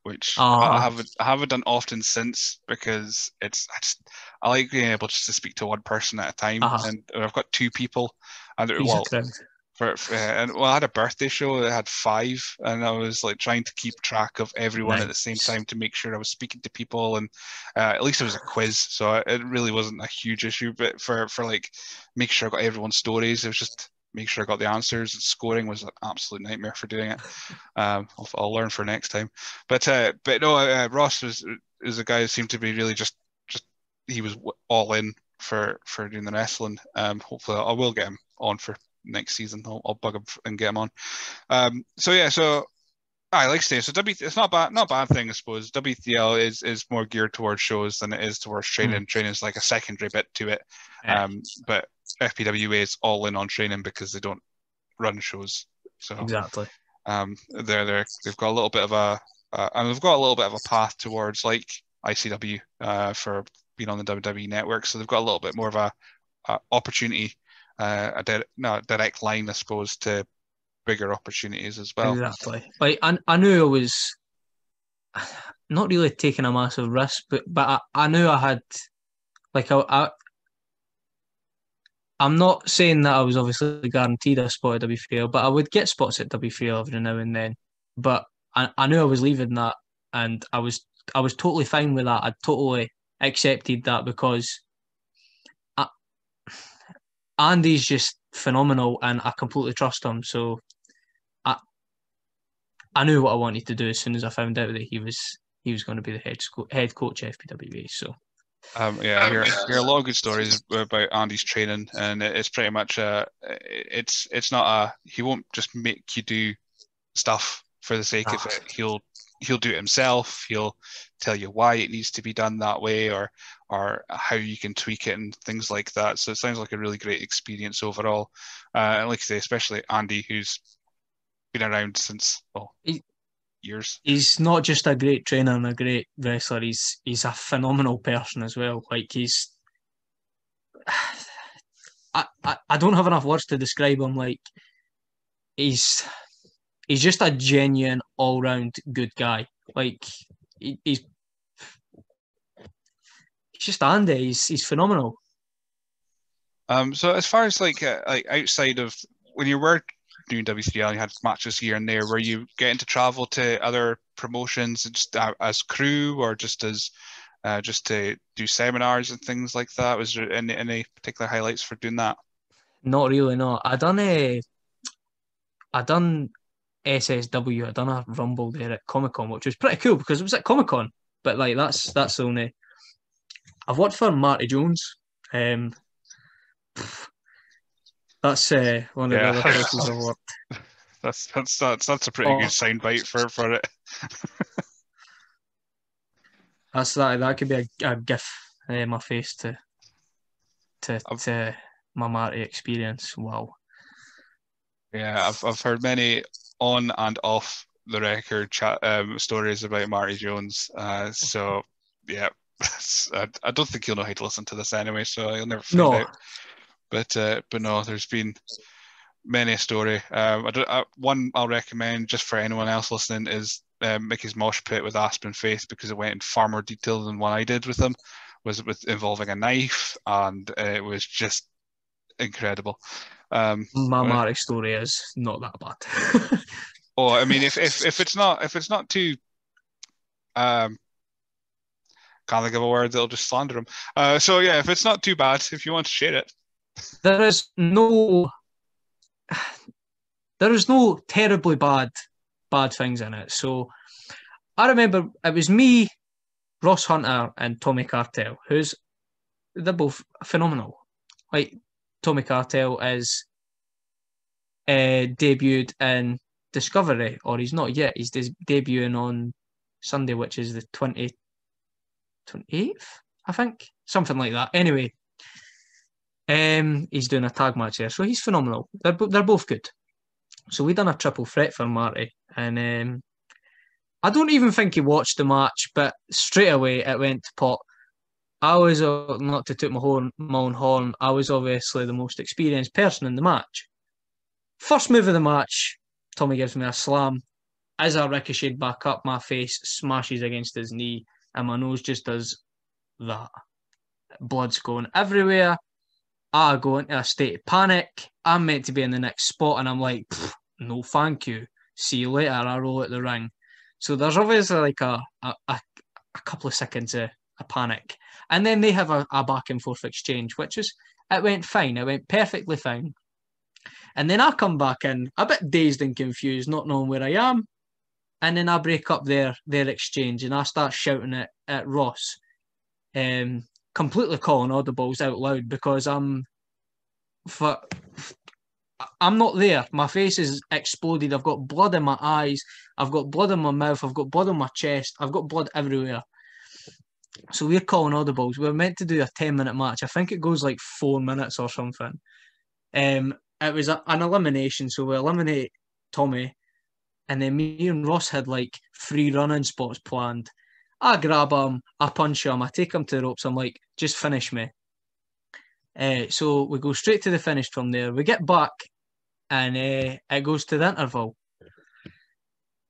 which Ah. I haven't I haven't done often since because it's I just I like being able just to speak to one person at a time, Uh-huh. and I've got two people, and it, well, for, for and well, I had a birthday show that had five, and I was like trying to keep track of everyone at the same time to make sure I was speaking to people, and uh, at least it was a quiz, so it really wasn't a huge issue. But for for like make sure I got everyone's stories, it was just make sure I got the answers. Scoring was an absolute nightmare for doing it. <laughs> Um, I'll, I'll learn for next time. But uh, but no, uh, Ross was is a guy who seemed to be really just just he was all in for for doing the wrestling. Um, hopefully I will get him on for next season. I'll, I'll bug him and get him on. Um, so yeah, so I like saying so. W it's not bad, not a bad thing I suppose. WTL is is more geared towards shows than it is towards training. Training is like a secondary bit to it. Yeah. Um, but FPWA is all in on training because they don't run shows. So Exactly. um, they're they're they've got a little bit of a uh, and they've got a little bit of a path towards like ICW uh, for being on the WWE network. So they've got a little bit more of a, a opportunity, uh, a di- no, direct line, I suppose, to bigger opportunities as well. Exactly. Like I, I knew I was not really taking a massive risk, but but I, I knew I had like I, I I'm not saying that I was obviously guaranteed a spot at WFL, but I would get spots at WFL every now and then. But I, I knew I was leaving that and I was I was totally fine with that. I totally accepted that because I, Andy's just phenomenal and I completely trust him. So I knew what I wanted to do as soon as I found out that he was he was going to be the head sco- head coach at FPWA. So Um, yeah, I hear, I hear a lot of good stories about Andy's training, and it's pretty much uh it's it's not a he won't just make you do stuff for the sake of Ah. it. He'll he'll do it himself. He'll tell you why it needs to be done that way, or or how you can tweak it and things like that. So it sounds like a really great experience overall. Uh, and like I say, especially Andy, who's been around since well He- years. he's not just a great trainer and a great wrestler. He's he's a phenomenal person as well. Like he's. <sighs> I, I, I don't have enough words to describe him. Like he's he's just a genuine all round good guy. Like he, he's he's just Andy. He's he's phenomenal. Um, so as far as like uh, like outside of when you were doing W3L, you had matches here and there. Were you getting to travel to other promotions just uh, as crew or just as uh, just to do seminars and things like that? Was there any any particular highlights for doing that? Not really. No, I done a I done SSW. I done a rumble there at Comic Con, which was pretty cool because it was at Comic Con but like that's that's only. I've worked for Marty Jones. Um, that's uh, one of Yeah. the other places I've worked. That's that's that's that's a pretty Oh. good soundbite for for it. <laughs> That's that. That could be a, a gif. Uh, my face to to I've- to my Marty experience. Wow. Yeah, I've I've heard many on and off the record chat um, stories about Marty Jones. Uh, so <laughs> yeah, <laughs> I, I don't think you'll know how to listen to this anyway, so you'll never find No. out. But uh, but no, there's been many a story. Um, I don't, uh, one I'll recommend just for anyone else listening is um, Mickey's Mosh Pit with Aspen Faith because it went in far more detail than what I did with them. Was with involving a knife, and uh, it was just incredible. Um, My. Marty story is not that bad. <laughs> Oh, I mean, if if if it's not if it's not too, um, can't think of a word that'll just slander him. Uh, so yeah, if it's not too bad, if you want to share it, there is no there is no terribly bad bad things in it. So I remember it was me, Ross Hunter, and Tommy Cartel, who's they're both phenomenal. Like Tommy Cartel is uh, debuted in Discovery, or he's not yet. He's des- debuting on Sunday, which is the 20, 28th, I think, something like that. Anyway, um, he's doing a tag match there, so he's phenomenal. They're they're both good. So we done a triple threat for Marty, and um, I don't even think he watched the match, but straight away it went to pot. I was uh, not to toot my horn, my own horn. I was obviously the most experienced person in the match. First move of the match, Tommy gives me a slam. As I ricocheted back up, my face smashes against his knee, and my nose just does that. Blood's going everywhere. I go into a state of panic. I'm meant to be in the next spot, and I'm like, no, thank you. See you later. I roll at the ring. So there's obviously like a a, a, a couple of seconds of a panic, and then they have a, a back and forth exchange, which is it went fine. It went perfectly fine. And then I come back in a bit dazed and confused, not knowing where I am. And then I break up their their exchange and I start shouting at, at Ross, um, completely calling audibles out loud because I'm for I'm not there. My face is exploded. I've got blood in my eyes. I've got blood in my mouth. I've got blood on my chest. I've got blood everywhere. So we're calling audibles. We're meant to do a 10 minute match. I think it goes like four minutes or something. Um, it was a, an elimination. So we eliminate Tommy. And then me and Ross had like three running spots planned. I grab him, I punch him, I take him to the ropes. I'm like, just finish me. Uh, so we go straight to the finish from there. We get back and uh, it goes to the interval.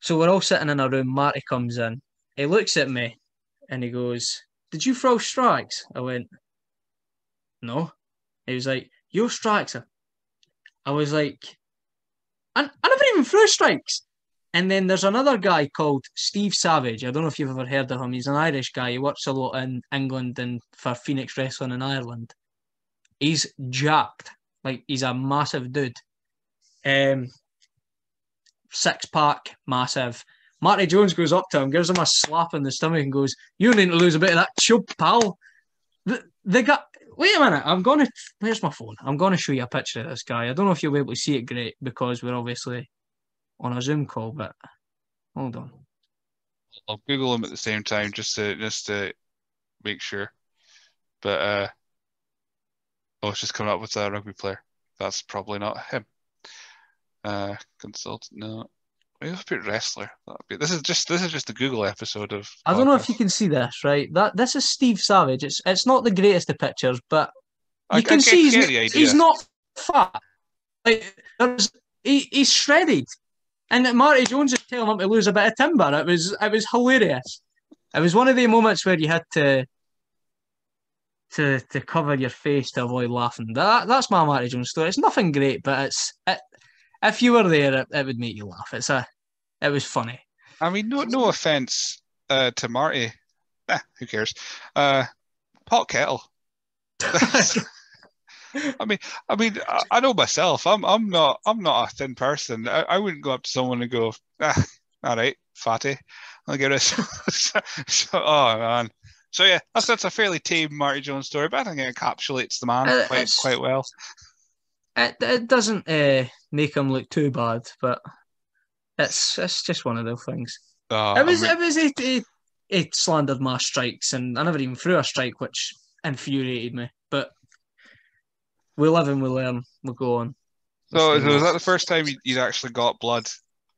So we're all sitting in a room. Marty comes in. He looks at me and he goes, Did you throw strikes? I went, No. He was like, Your strikes. are-" I was like, I, I never even threw strikes. And then there's another guy called Steve Savage. I don't know if you've ever heard of him. He's an Irish guy. He works a lot in England and for Phoenix Wrestling in Ireland. He's jacked. Like he's a massive dude. Um, six pack, massive. Marty Jones goes up to him, gives him a slap in the stomach, and goes, "You need to lose a bit of that chub, pal." The, the guy. Wait a minute. I'm gonna. Where's my phone? I'm gonna show you a picture of this guy. I don't know if you'll be able to see it great because we're obviously on a Zoom call, but hold on. I'll Google him at the same time just to just to make sure. But uh, oh, it's just coming up with a rugby player. That's probably not him. Uh, consultant. No, maybe put wrestler. That'd be. This is just this is just a Google episode of. I don't know if you can see this, right? That this is Steve Savage. It's it's not the greatest of pictures, but I- you I can get- see he's, get the idea. he's not fat. Like there's, he, he's shredded, and Marty Jones is telling him to lose a bit of timber. It was it was hilarious. It was one of the moments where you had to to to cover your face to avoid laughing. That that's my Marty Jones story. It's nothing great, but it's it, if you were there, it, it would make you laugh. It's a it was funny. I mean, no, no offense uh, to Marty. Eh, who cares? Uh, pot kettle. <laughs> <laughs> I mean, I mean, I, I know myself. I'm, I'm not, I'm not a thin person. I, I wouldn't go up to someone and go, ah, all right, fatty. I'll get it. <laughs> so, so, oh man. So yeah, that's that's a fairly tame Marty Jones story, but I think it encapsulates the man Uh, quite quite well. It, it doesn't uh, make him look too bad, but it's it's just one of those things. Oh, it was I mean- it was it, it, it slandered my strikes, and I never even threw a strike, which infuriated me. But we live and we learn. We go on. so, was that. the first time you- you'd actually got blood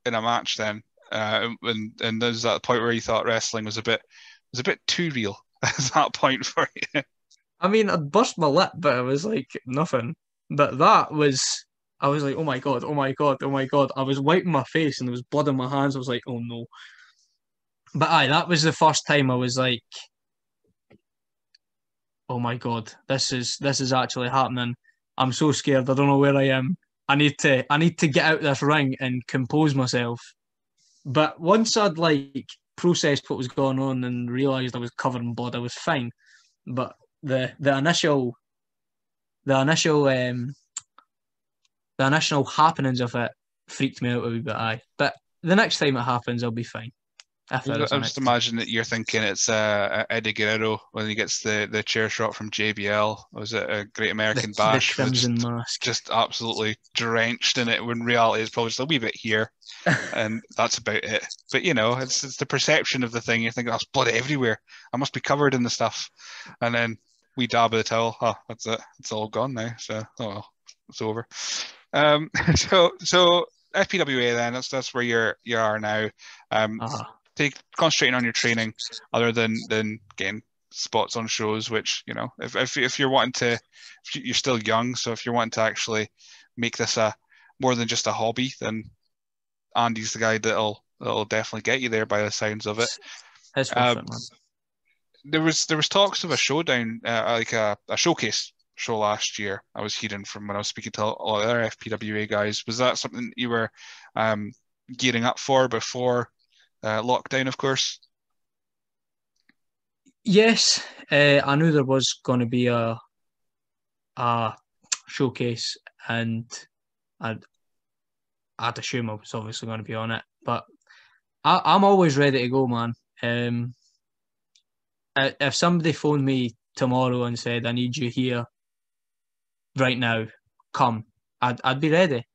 in a match then? Uh, and and is that the point where you thought wrestling was a bit was a bit too real <laughs> at that point for you? I mean, I'd burst my lip, but it was like nothing. But that was, I was like, oh my god, oh my god, oh my god. I was wiping my face and there was blood on my hands. I was like, oh no. But aye, that was the first time I was like, oh my god, this is this is actually happening. I'm so scared. I don't know where I am. I need to I need to get out this ring and compose myself. But once I'd like processed what was going on and realised I was covered in blood, I was fine. But the the initial the initial um the initial happenings of it freaked me out a wee bit. Aye, but the next time it happens, I'll be fine. If there is a I just imagine that you're thinking it's uh, Eddie Guerrero when he gets the, the chair shot from JBL. Was it a Great American the Bash? with crimson just, mask. just absolutely drenched in it. When reality is probably just a wee bit here, <laughs> and that's about it. But you know, it's it's the perception of the thing. You think that's blood everywhere. I must be covered in the stuff, and then we dab of the towel. Oh, that's it. It's all gone now. So oh well, it's over. Um, <laughs> so so FPWA then that's that's where you're you are now. Um, Ah, take concentrating on your training other than than getting spots on shows which you know if if, if you're wanting to you're still young so if you're wanting to actually make this a more than just a hobby then Andy's the guy that'll that'll definitely get you there by the sounds of it. Um, there was there was talks of a showdown uh, like a, a showcase show last year. I was hearing from when i was speaking to all the other fpwa guys. Was that something you were um, gearing up for before uh, lockdown of course Yes, uh, I knew there was going to be a a showcase, and I'd I'd assume I was obviously going to be on it. But I, I'm always ready to go, man. Um, if somebody phoned me tomorrow and said I need you here right now, come. I'd I'd be ready.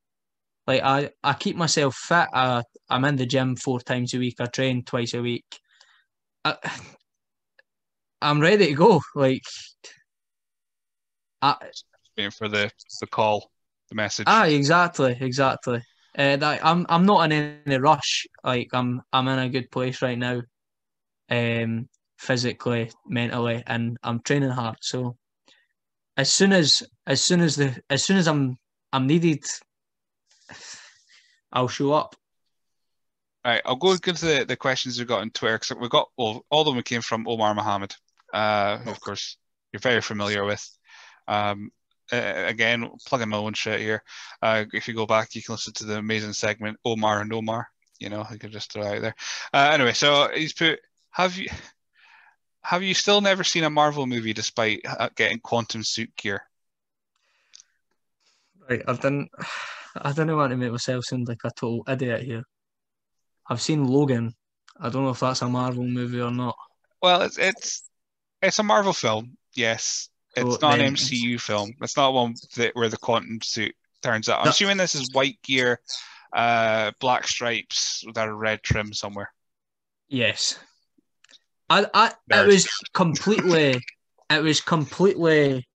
Like I, I keep myself fit. I, I'm in the gym four times a week. I train twice a week. I, I'm ready to go. Like, I, waiting for the the call the message ah, exactly, exactly. Uh, that, I'm I'm not in any rush. Like I'm I'm in a good place right now, um, physically, mentally, and I'm training hard. So as soon as as soon as the as soon as I'm I'm needed, <laughs> I'll show up. All right, I'll go into the, the questions we got on Twitter because we got well, all of them came from Omar Mohammed, uh, of course you're very familiar with. Um, uh, again, plugging my own shit here. Uh, if you go back, you can listen to the amazing segment Omar and Omar. You know, I could just throw it out there. Uh, anyway, so he's put: Have you have you still never seen a Marvel movie despite uh, getting quantum suit gear? Right, I've done. <laughs> I don't want to make myself sound like a total idiot here. I've seen Logan. I don't know if that's a Marvel movie or not. Well, it's it's it's a Marvel film, yes. It's So not an MCU film. It's not one that where the quantum suit turns up. I'm No. assuming this is white gear, uh, black stripes with a red trim somewhere. Yes. I, I Nerd. it was completely it was completely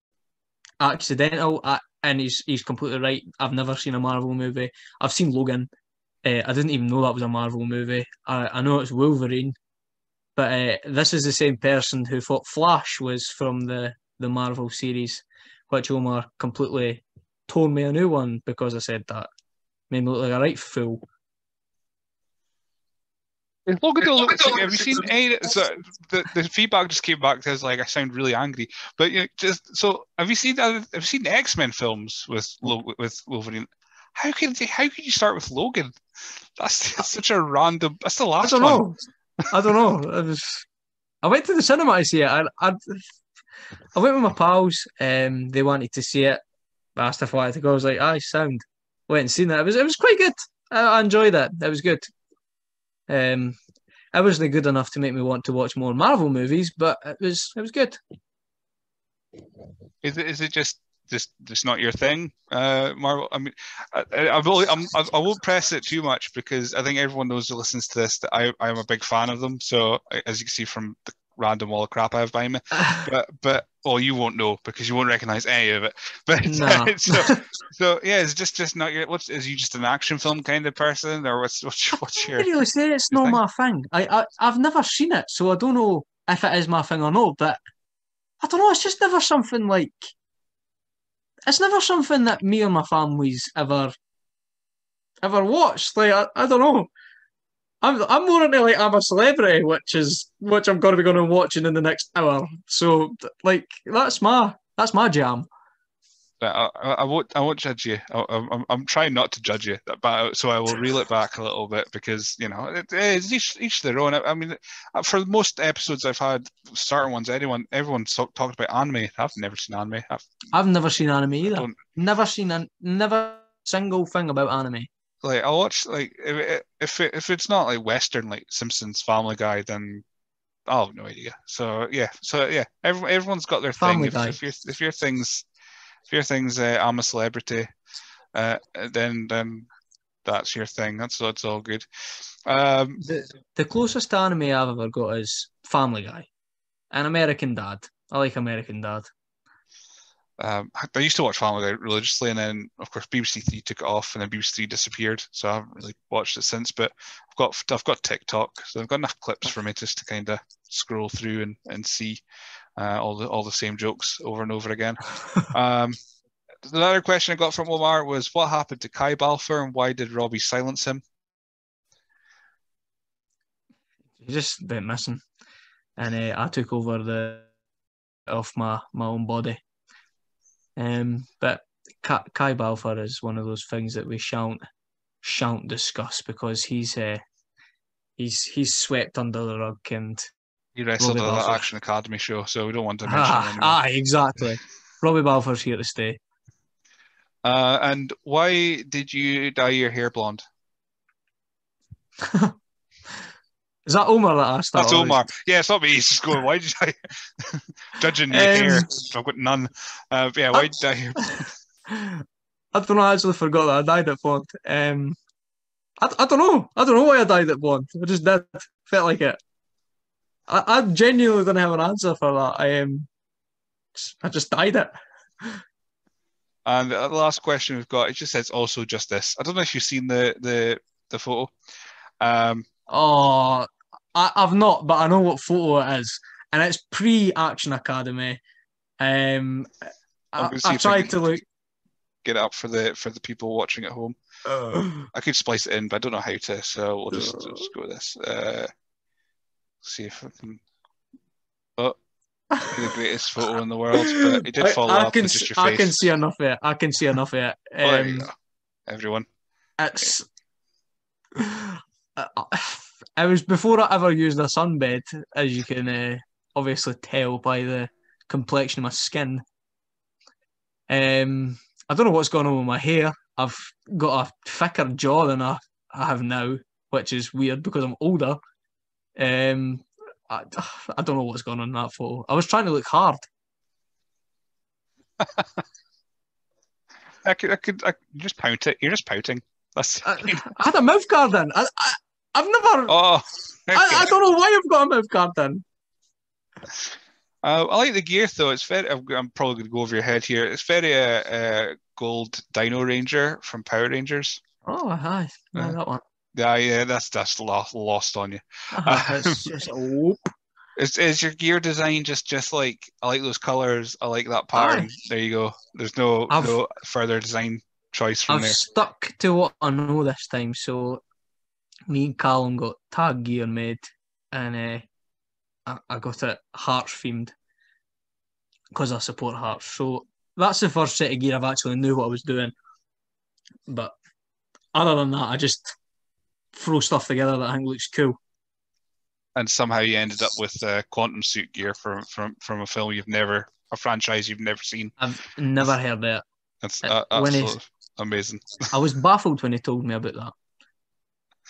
accidental I, and he's he's completely right. I've never seen a Marvel movie. I've seen Logan. Uh, I didn't even know that was a Marvel movie. I, I know it's Wolverine, but uh, this is the same person who thought Flash was from the, the Marvel series, which Omar completely told me a new one because I said that. Made me look like a right fool. Is Logan the only- so have you seen any? So the, the feedback just came back as like I sound really angry, but you know, just so have you seen other, have you seen the X Men films with with Wolverine? How can they, how can you start with Logan? That's, that's such a random. That's the last I last don't one. know. I don't know. I was. I went to the cinema to see it. I, I, I went with my pals. Um, they wanted to see it. I asked if I wanted to go. I was like, "I sound." Went and seen that. It was. It was quite good. I, I enjoyed it. It was good. Um, it wasn't good enough to make me want to watch more Marvel movies, but it was it was good. Is it is it just just just not your thing, uh, Marvel? I mean, I, I, will I'm, I I won't press it too much because I think everyone knows who listens to this that I I'm a big fan of them. So as you can see from the random wall of crap I have behind me, <laughs> but but well you won't know because you won't recognize any of it. <laughs> But No. so <laughs> so yeah, it's just just not your. What's is you just an action film kind of person or what's what's what's I your can't really say it's not thing? my thing. I, I I've never seen it, so I don't know if it is my thing or not. But I don't know. It's just never something like. It's never something that me or my family's ever ever watched. Like I, I don't know. I'm I'm more into like I'm a celebrity, which is which I'm gonna be going to watching in the next hour. So like that's my that's my jam. I, I, I won't. I won't judge you. I, I'm, I'm trying not to judge you, but so I will reel it back a little bit because you know it, it's each each their own. I, I mean, uh, for most episodes I've had, certain ones, anyone, everyone's talk, talked about anime. I've never seen anime. I've, I've never seen anime either. Never seen an never single thing about anime. Like I'll watch like if if it, if it's not like Western like Simpsons, Family Guy, then I'll have no idea. So yeah, so yeah, everyone everyone's got their Family thing. Guy. If, if your if your things if your things uh, I'm a celebrity, uh, then then that's your thing. That's that's all good. Um, The, the closest anime I've ever got is Family Guy, and American Dad. I like American Dad. Um, I used to watch Family Guy religiously, and then of course BBC Three took it off, and then BBC Three disappeared. So I haven't really watched it since. But I've got I've got TikTok, so I've got enough clips for me just to kind of scroll through and and see uh, all the all the same jokes over and over again. <laughs> um, the other question I got from Omar was, what happened to Kai Balfour, and why did Robbie silence him? He just went missing, and uh, I took over the off my my own body. Um, but Ka- Kai Balfour is one of those things that we shan't shan't discuss because he's uh, he's he's swept under the rug and He wrestled Robbie at that Action Academy show, so we don't want to <laughs> mention him ah, anymore. ah exactly. Robbie Balfour's here to stay. Uh, and why did you dye your hair blonde? <laughs> Is that Omar that asked that? That's or is- Omar. Yeah, it's not me. He's just going, why did I <laughs> judging your Um, hair? I've got none. Uh, yeah, why did I? <laughs> <laughs> I don't know. I actually forgot that I dyed at blonde. Um, I, I don't know. I don't know why I dyed at blonde. I just did. Felt like it. I, I genuinely don't have an answer for that. I um, I just dyed it. And the last question we've got, it just says also just this. I don't know if you've seen the the the photo. Um, Oh, I, I've not, but I know what photo it is, and it's pre-Action Academy. Um, I'm I, gonna see I if I tried to look. get it up for the for the people watching at home. I could splice it in, but I don't know how to, so we'll just, just go with this. Uh, see if I can. Oh, the greatest photo in the world, but it did I- follow I, up can, with just your I can see enough of it. I can see enough of it. Oh, there you Um, go, everyone. It's. It was before I ever used a sunbed, as you can uh, obviously tell by the complexion of my skin. Um, I don't know what's going on with my hair. I've got a thicker jaw than I, I have now, which is weird because I'm older. Um, I, I don't know what's going on in that photo. I was trying to look hard. <laughs> I could, I could, I just pout it. You're just pouting. That's. I, <laughs> I had a mouth guard in. I, I, I've never. oh, I, I don't know why I've got a mouth guard in. Uh, I like the gear though. It's very. I'm, probably going to go over your head here. It's very uh, uh, gold Dino Ranger from Power Rangers. Oh, hi. Yeah. that one. Yeah, yeah, that's that's lost, lost on you. Ah, it's <laughs> just whoop. Is is your gear design just just like I like those colors, I like that pattern. Aye. There you go. There's no I've- no further design choice from there. I've stuck to what I know this time. So me and Callum got tag gear made, and uh, I, I got it Hearts themed because I support Hearts. So that's the first set of gear I've actually knew what I was doing. But other than that, I just throw stuff together that I think looks cool. And somehow you ended up with uh, quantum suit gear from from from a film you've never a franchise you've never seen. I've never heard that. That's Uh, absolutely amazing. I was baffled when he told me about that.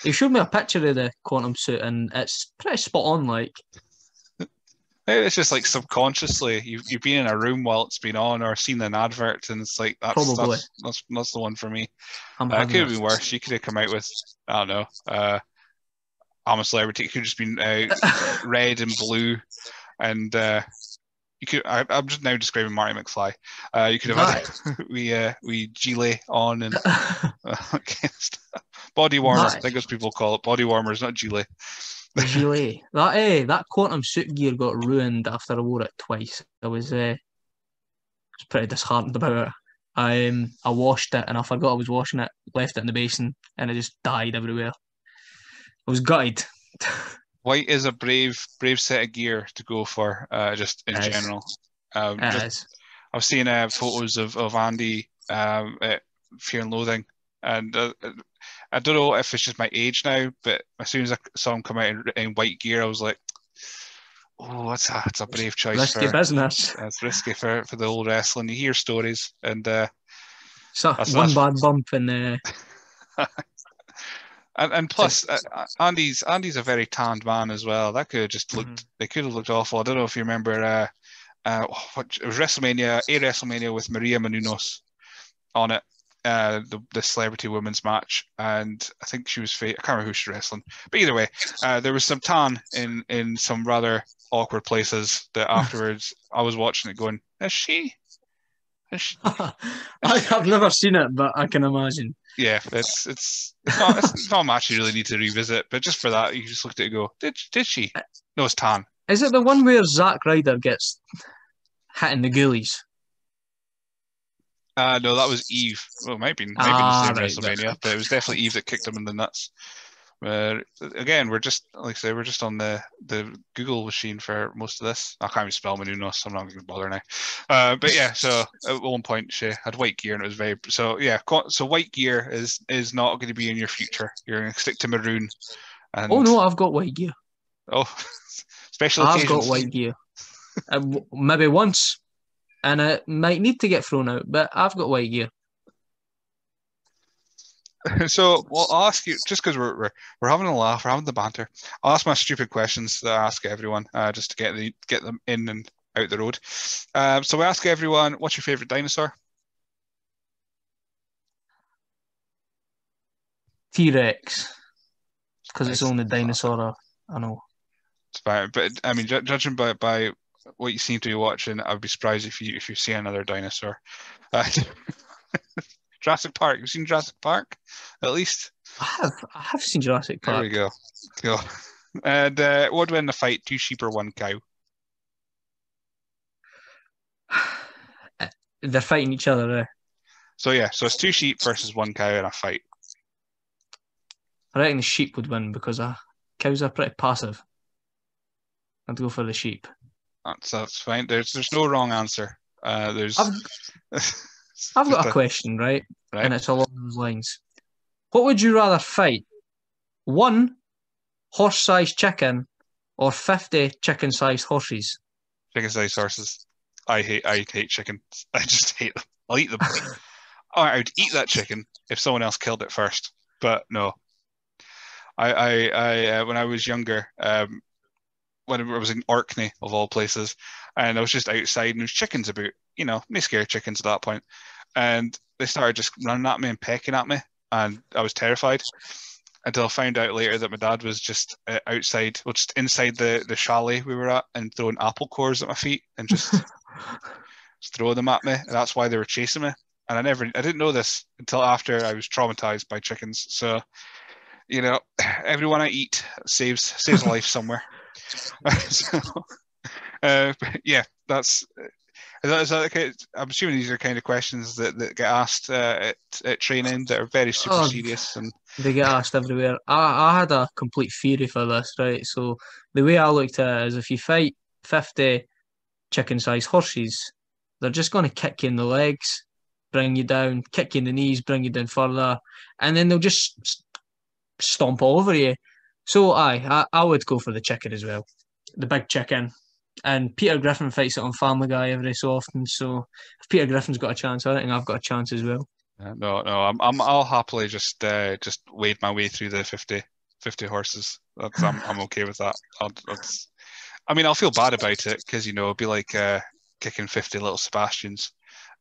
He showed me a picture of the quantum suit, and it's pretty spot on. Like, <laughs> it's just like subconsciously you've you've been in a room while it's been on or seen an advert and it's like that's Probably. that's, that's that's the one for me. I'm Uh, it could have been worse. You could have come out with I don't know. Uh, I'm a celebrity. It could have just been uh, <laughs> red and blue, and uh, you could. I, I'm just now describing Marty McFly. Uh, you could have had <laughs> we uh, we gilet on and <laughs> <laughs> against body warmer. I think as people call it, body warmers, not gilet. Gilet. That eh, that quantum suit gear got ruined after I wore it twice. I was uh, was pretty disheartened about it. I um, I washed it and I forgot I was washing it, left it in the basin, and it just died everywhere. I was gutted. White is a brave, brave set of gear to go for, uh, just in is. general. Um, It just- I've seen uh, photos of, of Andy um, at Fear and Loathing, and uh, I don't know if it's just my age now, but as soon as I saw him come out in, in white gear, I was like, "Oh, that's a that's a brave choice Risky for business. <laughs> that's risky for, for the old wrestling." You hear stories, and uh, So That's- one that's- bad bump and <laughs> uh, and, and plus uh, uh, Andy's Andy's a very tanned man as well. That could have just looked Mhm. they could have looked awful. I don't know if you remember uh, uh, what it was WrestleMania, a WrestleMania with Maria Menounos on it, uh, the the celebrity women's match, and I think she was fa- I can't remember who she was wrestling, but either way, uh, there was some tan in in some rather awkward places. That <laughs> afterwards I was watching it going, is she? Is she? <laughs> I've never seen it, but I can imagine. Yeah, it's it's <laughs> it's not it's, not a match you really need to revisit, but just for that, you just looked at it and go, did did she? No, it's tan. Is it the one where Zack Ryder gets hit in the ghoulies? Uh, no, that was Eve. Well, it might be, maybe Ah, the same right, WrestleMania, but it was definitely Eve that kicked him in the nuts. Uh, again, we're just like I say, we're just on the, the Google machine for most of this. I can't even spell Menounos, so I'm not going to bother now. Uh, but yeah, so <laughs> at one point she had white gear and it was very so yeah. So white gear is is not going to be in your future. You're going to stick to maroon. And, Oh no, I've got white gear. Oh, <laughs> special I've occasions. got white gear. Uh, maybe once, and it might need to get thrown out, but I've got white gear. <laughs> So, well, I'll ask you just because we're, we're we're having a laugh, we're having the banter. I'll ask my stupid questions that I ask everyone, uh, just to get the get them in and out the road. Um, so we ask everyone, what's your favorite dinosaur? T Rex, because it's the only dinosaur I, I know. It's about, but I mean, ju- judging by by what you seem to be watching, I'd be surprised if you if you see another dinosaur. <laughs> Uh, Jurassic Park. You've seen Jurassic Park, at least. I have I have seen Jurassic Park. There we go. Go. And uh, what would win the fight? Two sheep or one cow? <sighs> They're fighting each other. Eh? So yeah, so it's two sheep versus one cow in a fight. I reckon the sheep would win because uh, cows are pretty passive. I'd go for the sheep. That's that's fine. There's there's no wrong answer. Uh, there's. I've, <laughs> I've got a question, right? Right. And it's along those lines. What would you rather fight? One horse-sized chicken or 50 chicken-sized horses? chicken sized horses. I hate I hate chicken. <laughs> I just hate them. I'll eat them. <laughs> I would eat that chicken if someone else killed it first. But no. I I, I uh, when I was younger, um, when I was in Orkney of all places, and I was just outside and there was chickens about. You know, me scared chickens at that point, and they started just running at me and pecking at me, and I was terrified. Until I found out later that my dad was just uh, outside, well, just inside the, the chalet we were at, and throwing apple cores at my feet and just <laughs> just throwing them at me, and that's why they were chasing me. And I never, I didn't know this until after I was traumatized by chickens. So, you know, <sighs> everyone I eat saves saves life somewhere. <laughs> so, <laughs> uh, yeah, that's. Is that, is that okay? I'm assuming these are kind of questions that, that get asked uh, at, at training that are very super Oh, serious and They get asked everywhere. I, I had a complete theory for this, right? So the way I looked at it is if you fight 50 chicken-sized horses, they're just going to kick you in the legs, bring you down, kick you in the knees, bring you down further, and then they'll just stomp all over you. So aye, I, I would go for the chicken as well, the big chicken. And Peter Griffin fights it on Family Guy every so often. So if Peter Griffin's got a chance, I think I've got a chance as well. Uh, no, no, I'm, I'm, I'll happily just, uh, just wade my way through the 50, 50 horses. That's, I'm, I'm okay with that. I'll, that's, I mean, I'll feel bad about it because you know it'll be like uh, kicking 50 little Sebastians.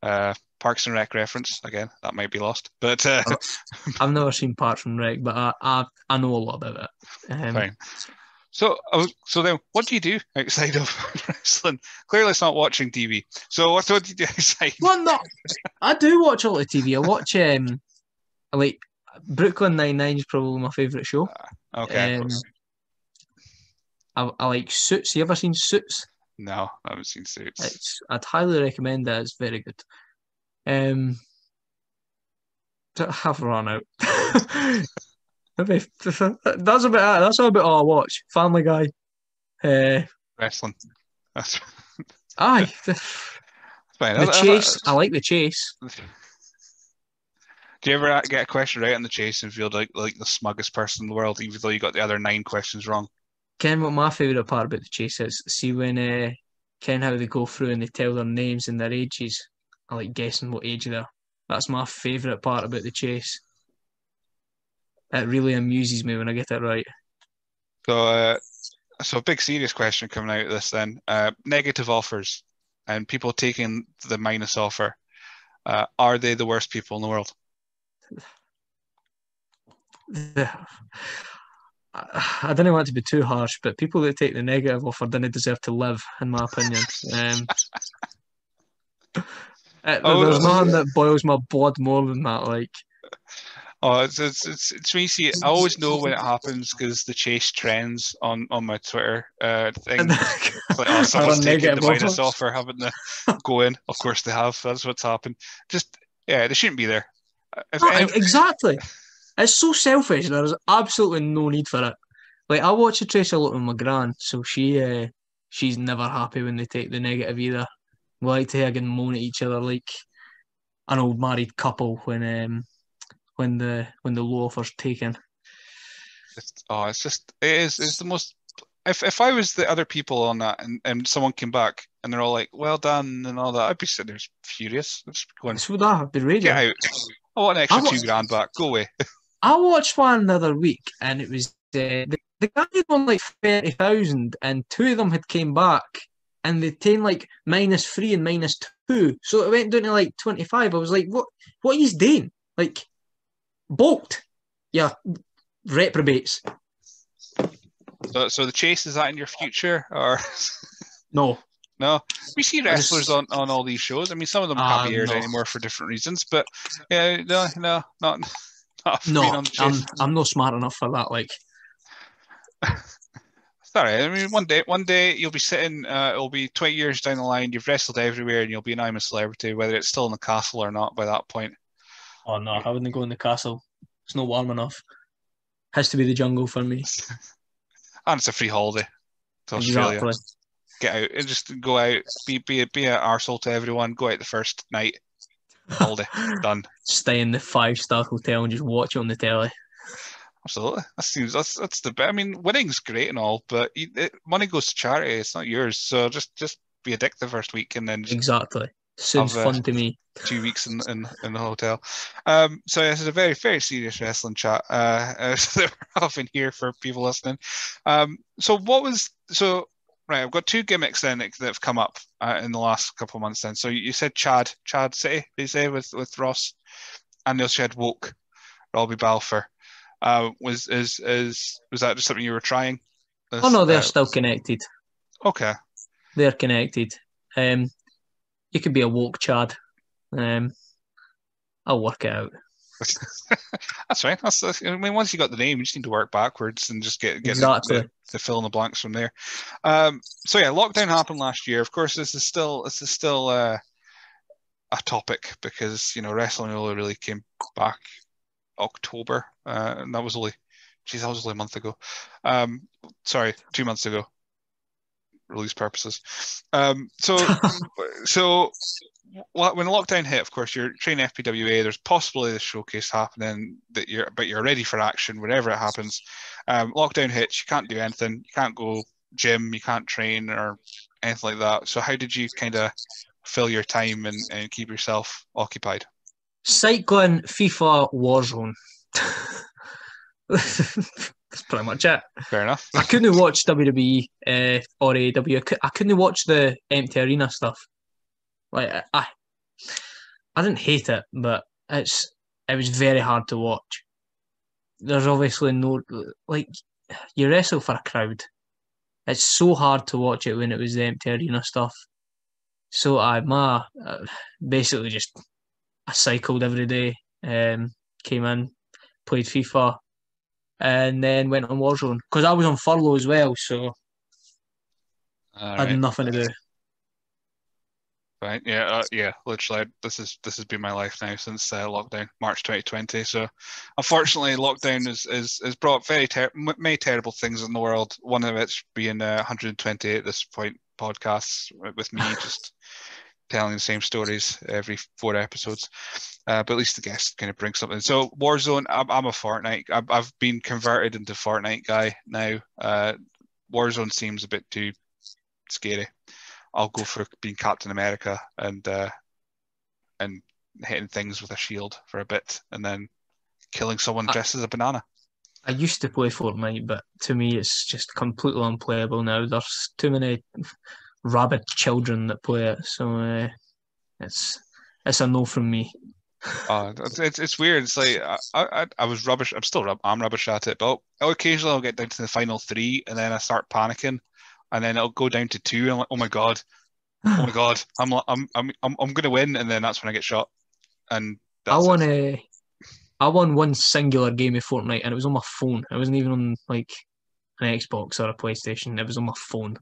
Uh, Parks and Rec reference again. That might be lost, but uh, I've never seen Parks and Rec, but I I, I know a lot about it. Um, fine. So, so then, what do you do outside of <laughs> wrestling? Clearly, it's not watching TV. So, what, what do you do outside? <laughs> Well, no, I do watch a lot of TV. I watch um, I like Brooklyn Nine Nine is probably my favorite show. Okay. Um, I, I like Suits. You ever seen Suits? no, I haven't seen Suits. It's I'd highly recommend that. It's very good. Um, I've run out. <laughs> Maybe that's about that's about all I watch. Family Guy. Uh, Wrestling. That's <laughs> aye, the, fine. the chase. I like the chase. <laughs> Do you ever get a question right on the chase and feel like like the smuggest person in the world, even though you got the other nine questions wrong? Ken, what my favourite part about the chase is see when uh, Ken how they go through and they tell their names and their ages. I like guessing what age they're. That's my favourite part about the chase. It really amuses me when I get it right. So, uh, so a big serious question coming out of this then. Uh, negative offers and people taking the minus offer. Uh, are they the worst people in the world? I I don't want to be too harsh, but people that take the negative offer don't deserve to live, in my opinion. Um, <laughs> uh, Oh, there's nothing that boils my blood more than that. Like, Oh, it's it's it's, it's when you see. I always know when it happens because the chase trends on on my Twitter uh, thing. <laughs> Like, oh, someone's taken the minus offer. haven't they? Go in. Of course they have. That's what's happened. Just yeah, they shouldn't be there. Uh, If, No, if- exactly. It's so selfish. There's absolutely no need for it. Like I watch the Tracy a lot with my gran, so she uh, she's never happy when they take the negative either. We like to hug and moan at each other like an old married couple when um when the when the low offer's taken. It's, oh, it's just it is. It's the most. If if I was the other people on that and, and someone came back and they're all like, "Well done" and all that, I'd be sitting there furious. Just going, It's would that be raging. "Get out! I want an extra I wa- two grand back. Go away." <laughs> I watched one another week, and it was uh, the, the guy had won like thirty thousand, and two of them had came back, and they'd taken like minus three and minus two, so it went down to like twenty five. I was like, what? What he's doing? Like, bolt? Yeah, reprobates. So so the chase is that in your future or No, <laughs> no? We see wrestlers on, on all these shows. I mean, some of them Ah, can't be aired no. anymore for different reasons, but yeah, no, no, not. <laughs> not no, being on the I'm. I'm not smart enough for that. Like, <laughs> Sorry, I mean, one day, one day you'll be sitting. Uh, it'll be twenty years down the line. You've wrestled everywhere, and you'll be an I'm a celebrity, whether it's still in the castle or not. By that point, oh no, I wouldn't go in the castle. It's not warm enough. Has to be the jungle for me. <laughs> and it's a free holiday to Australia. Exactly. Get out and just go out. Be be be an arsehole to everyone. Go out the first night. <laughs> Holiday done. Stay in the five star hotel and just watch it on the telly. Absolutely. That seems that's that's the bit. I mean, winning's great and all, but it, money goes to charity. It's not yours. So just just be a dick the first week, and then just Exactly. Sounds uh, fun to me. two weeks in, in, in the hotel. Um, so this is a very very serious wrestling chat. Uh, <laughs> uh, so that we're often here for people listening. Um, so what was so right? I've got two gimmicks then that that have come up uh, in the last couple of months. Then so you said Chad Chad City they say with with Ross, and they also had Woke Robbie Balfour. Uh, was is is was that just something you were trying? Oh no, they're Uh, still connected. okay. They're connected. Um, you could be a walk Chad. Um, I'll work it out. <laughs> That's fine. That's, that's I mean, once you got the name, you just need to work backwards and just get get Exactly. the, the fill in the blanks from there. Um, so yeah, lockdown happened last year. Of course, this is still this is still uh, a topic because you know wrestling only really came back October, uh, and that was only, geez, that was only a month ago. Um, sorry, two months ago. Release purposes. Um, so <laughs> so when lockdown hit, of course, you're training FPWA. There's possibly this showcase happening that you're, but you're ready for action whenever it happens. Um, lockdown hits, you can't do anything. You can't go gym, you can't train or anything like that. So how did you kind of fill your time and, and keep yourself occupied? cycling, FIFA, Warzone. <laughs> That's pretty much it. Fair enough. I couldn't watch WWE uh, or AEW. I, cou- I couldn't watch the empty arena stuff. Like I, I, I didn't hate it, but it's it was very hard to watch. There's obviously no like you wrestle for a crowd. It's so hard to watch it when it was the empty arena stuff. So I my uh, basically just I cycled every day. Um, came in, played FIFA, and then went on Warzone because I was on furlough as well, so I had nothing to do. Right. Yeah. Uh, yeah. Literally, this is this has been my life now since uh, lockdown, March 2020. So, unfortunately, lockdown is is is brought very ter- many terrible things in the world. One of it's being uh, 128 at this point podcasts with me just <laughs> telling the same stories every four episodes. Uh, but at least the guests kind of brings something. So Warzone, I'm, I'm a Fortnite. I've, I've been converted into Fortnite guy now. Uh, Warzone seems a bit too scary. I'll go for being Captain America and uh, and hitting things with a shield for a bit, and then killing someone I- dressed as a banana. I used to play Fortnite, but to me, it's just completely unplayable now. There's too many rabid children that play it, so uh, it's it's a no from me. Uh, it's, it's weird. It's like I, I I was rubbish. I'm still rub- I'm rubbish at it, but I'll, occasionally I'll get down to the final three, and then I start panicking, and then it'll go down to two, and I'm like, oh my god, oh my <sighs> god, I'm I'm I'm I'm I'm gonna win, and then that's when I get shot, and I won it. a, I won one singular game of Fortnite, and it was on my phone. It wasn't even on like an Xbox or a PlayStation. It was on my phone.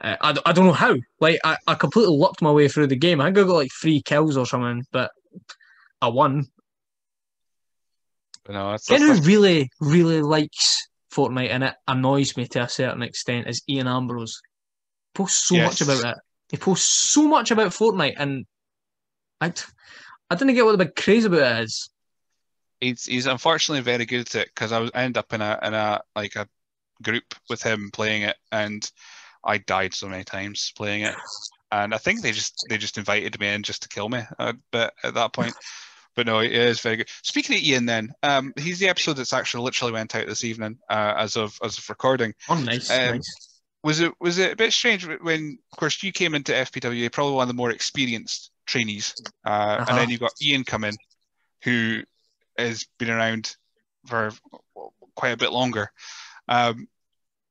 Uh, I, I don't know how. Like I, I completely lucked my way through the game. I think I got like three kills or something, but I won. But no, that's, You know that's, really, really likes Fortnite and it annoys me to a certain extent is Ian Ambrose. He posts so much about it. He posts so much about Fortnite and I, I didn't get what the big craze about it is. he's he's unfortunately very good at it because I was I ended up in a in a like a group with him playing it, and I died so many times playing it, and I think they just they just invited me in just to kill me. Uh, but at that point, <laughs> but no, it is very good. Speaking of Ian, then um, he's the episode that's actually literally went out this evening uh, as of as of recording. Oh, nice, Um, nice. Was it was it a bit strange when, of course, you came into FPWA, probably one of the more experienced trainees, uh, and Uh-huh. then you've got Ian come in, who has been around for quite a bit longer. Um,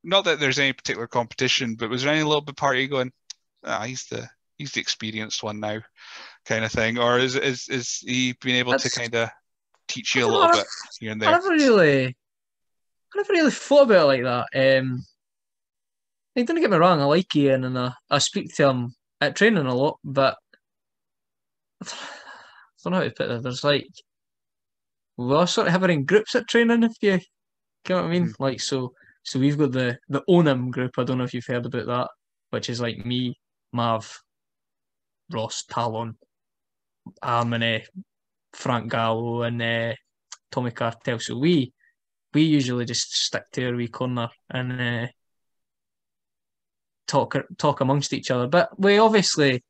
not that there's any particular competition, but was there any little bit party going, ah, he's the he's the experienced one now, kind of thing, or is is is he been able to kind of teach you a little bit here and there? I never really, I never really thought about it like that. Um, like, don't get me wrong, I like Ian and I, I speak to him at training a lot, but <sighs> I don't know how to put it. There's like we all sort of own groups at training, if you get what I mean. Like so, so we've got the the Onum group. I don't know if you've heard about that, which is like me, Mav, Ross, Talon, Armine, Frank Gallo, and uh, Tommy Cartel. So we we usually just stick to our wee corner and uh, talk talk amongst each other. But we obviously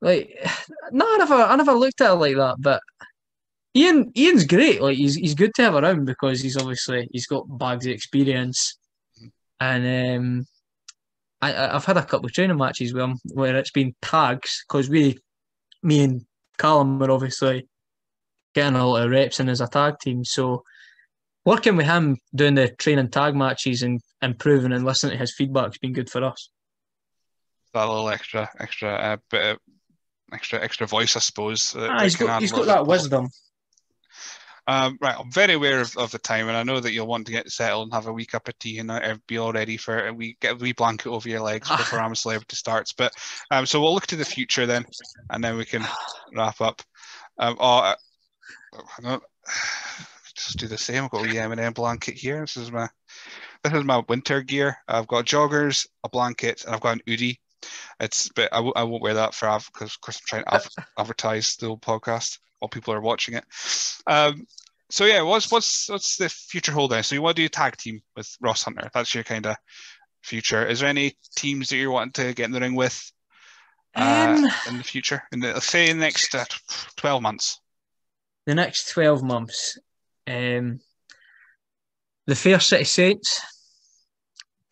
like <sighs> no, I never I never looked at it like that. But Ian Ian's great. Like he's he's good to have around because he's obviously he's got bags of experience, and um, I I've had a couple of training matches with him where it's been tags because we me and Callum were obviously getting a lot of reps in as a tag team. So working with him doing the training tag matches and improving and listening to his feedback has been good for us. That little extra extra uh, bit of extra extra voice, I suppose. Ah, he's got he's got that wisdom. Um, right, I'm very aware of, of the time, and I know that you'll want to get settled and have a wee cup of tea and uh, be all ready for a wee get a wee blanket over your legs Ah. before I'm a Celebrity starts. But um, so we'll look to the future then, and then we can <sighs> wrap up. Um, oh, uh, I don't, <sighs> just do the same. I've got a wee M&M blanket here. This is my this is my winter gear. I've got joggers, a blanket, and I've got an hoodie. It's but I w- I won't wear that for because of course I'm trying to adv- <laughs> advertise the old podcast while people are watching it. Um, so yeah, what's what's what's the future hold there? So you want to do a tag team with Ross Hunter? That's your kind of future. Is there any teams that you're wanting to get in the ring with? uh, Um, in the future? In the say in the next uh, twelve months. the next 12 months, um, the Fair City Saints,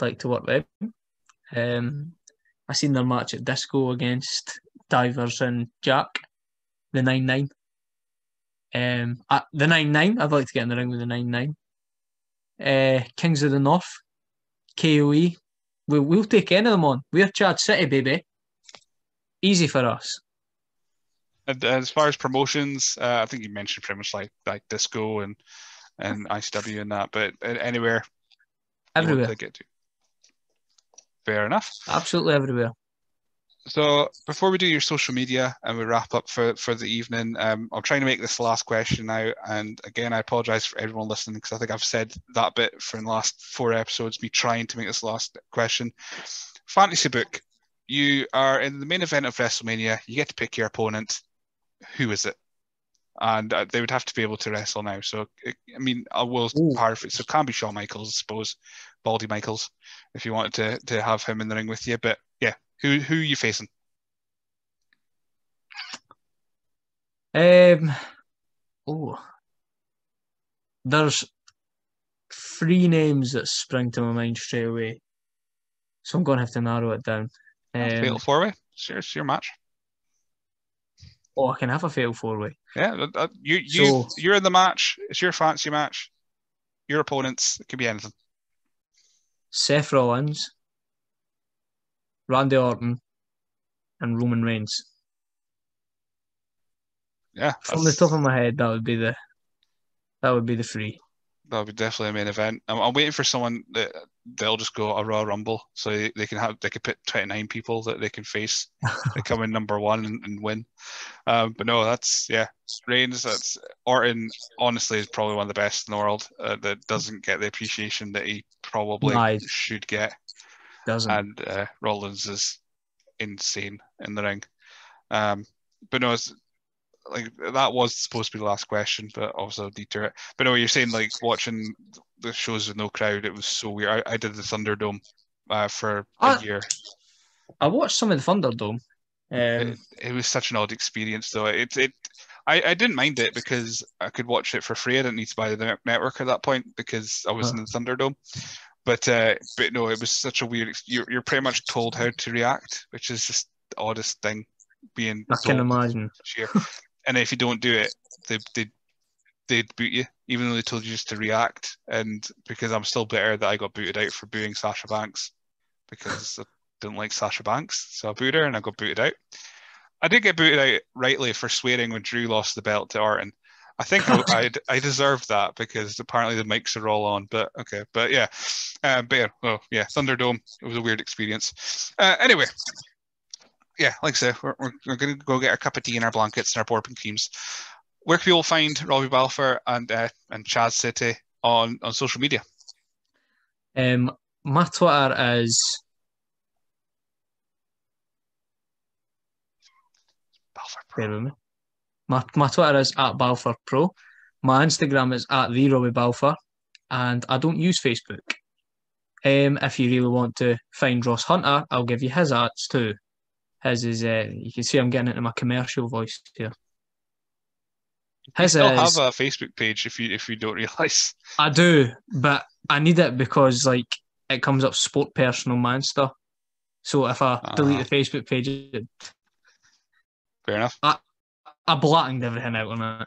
I'd like to work with them. Um, I seen their match at Disco against Divers and Jack, the 9 9. Um, uh, the 9 9, I'd like to get in the ring with the 9 9. Uh, Kings of the North, KOE, we'll, we'll take any of them on. We're Chad City, baby. Easy for us. And uh, as far as promotions, uh, I think you mentioned pretty much like like disco and and ICW and that, but uh, anywhere Everywhere. get to. Fair enough. Absolutely everywhere. So before we do your social media and we wrap up for, for the evening, um, I'm trying to make this last question now. And again, I apologize for everyone listening because I think I've said that bit for the last four episodes, me trying to make this last question. Fantasy book. You are in the main event of WrestleMania. You get to pick your opponent. Who is it? And uh, they would have to be able to wrestle now. So, I mean, I will paraphrase. So, it can be Shawn Michaels, I suppose, Baldy Michaels, if you wanted to, to have him in the ring with you. But yeah, who who are you facing? Um, oh, there's three names that spring to my mind straight away, so I'm gonna have to narrow it down. Fatal Um, four way. It's your, it's your match. oh, I can have a fatal four way. Yeah, you you So- you're in the match. It's your fancy match. Your opponents. It could be anything. Seth Rollins, Randy Orton, and Roman Reigns. Yeah, From the top of my head, that would be the that would be the three. That would be definitely a main event. I'm, I'm waiting for someone that they'll just go a Royal Rumble, so they, they can have they could put 29 people that they can face. they come in number one and, and win. Um, but no, that's yeah, Reigns. That's Orton. Honestly, is probably one of the best in the world. Uh, that doesn't get the appreciation that he probably Nice. should get. Doesn't and uh, Rollins is insane in the ring. Um, but no, it's, like that was supposed to be the last question, but also detour it. But no, you're saying like watching the shows with no crowd, it was so weird. I, I did the Thunderdome uh, for a Ah. year. I watched some of the Thunderdome. Um, It, it was such an odd experience, though. It it I, I didn't mind it because I could watch it for free. I didn't need to buy the network at that point because I was in the Thunderdome. But uh, but no, it was such a weird. You're you're pretty much told how to react, which is just the oddest thing. Being I can imagine. <laughs> and if you don't do it, they they they'd boot you, even though they told you just to react. And because I'm still bitter that I got booted out for booing Sasha Banks because I didn't like Sasha Banks, so I booed her and I got booted out. I did get booted out rightly for swearing when Drew lost the belt to Orton. I think I, I, <laughs> I deserved that because apparently the mics are all on. But okay, but yeah, uh, but yeah, well, yeah, Thunderdome. It was a weird experience. Uh, anyway, yeah, like I said, we're, we're, we're gonna go get a cup of tea in our blankets and our bourbon creams. Where can people find Robbie Balfour and uh, and Chad City on on social media? Um, my Twitter is Balfour Pro. My my Twitter is at Balfour Pro. My Instagram is at the Robbie Balfour, and I don't use Facebook. Um, if you really want to find Ross Hunter, I'll give you his ads too. His is uh, you can see I'm getting into my commercial voice here. You His still is, have a Facebook page if you if you don't <laughs> realize. I do, but I need it because like it comes up sport personal man stuff. So if I delete Ah. the Facebook page, it Fair enough. I I blackened everything out on it.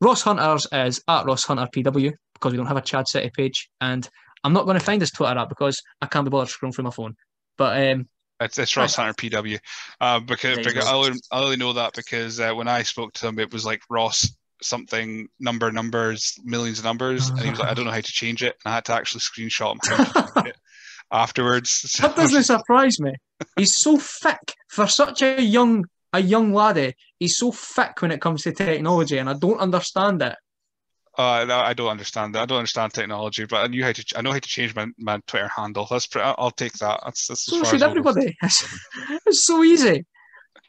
Ross Hunters is at Ross Hunter PW because we don't have a Chad City page, and I'm not going to find his Twitter app because I can't be bothered scrolling through my phone. But um, It's, it's Ross Hunter PW. Uh, because because. I only, I only know that because uh, when I spoke to him, it was like Ross something number numbers millions of numbers, and he was like, I don't know how to change it, and I had to actually screenshot him how to change it <laughs> afterwards. So <laughs> that doesn't surprise me. He's so thick for such a young a young laddie. He's so thick when it comes to technology, and I don't understand it. Uh, I don't understand that. I don't understand technology, but I knew how to. ch- I know how to change my, my Twitter handle. That's. I'll take that. That's, that's So should everybody. <laughs> It's, so easy.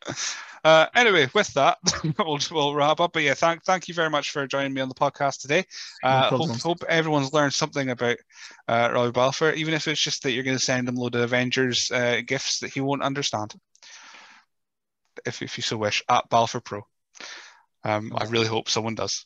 <laughs> Uh, anyway, with that, <laughs> we'll, we'll wrap up. But yeah, thank thank you very much for joining me on the podcast today. Uh, hope, hope everyone's learned something about uh, Robbie Balfour, even if it's just that you're going to send him a load of Avengers uh, gifts that he won't understand. if, if you so wish, at Balfour Pro. Um, I really hope someone does.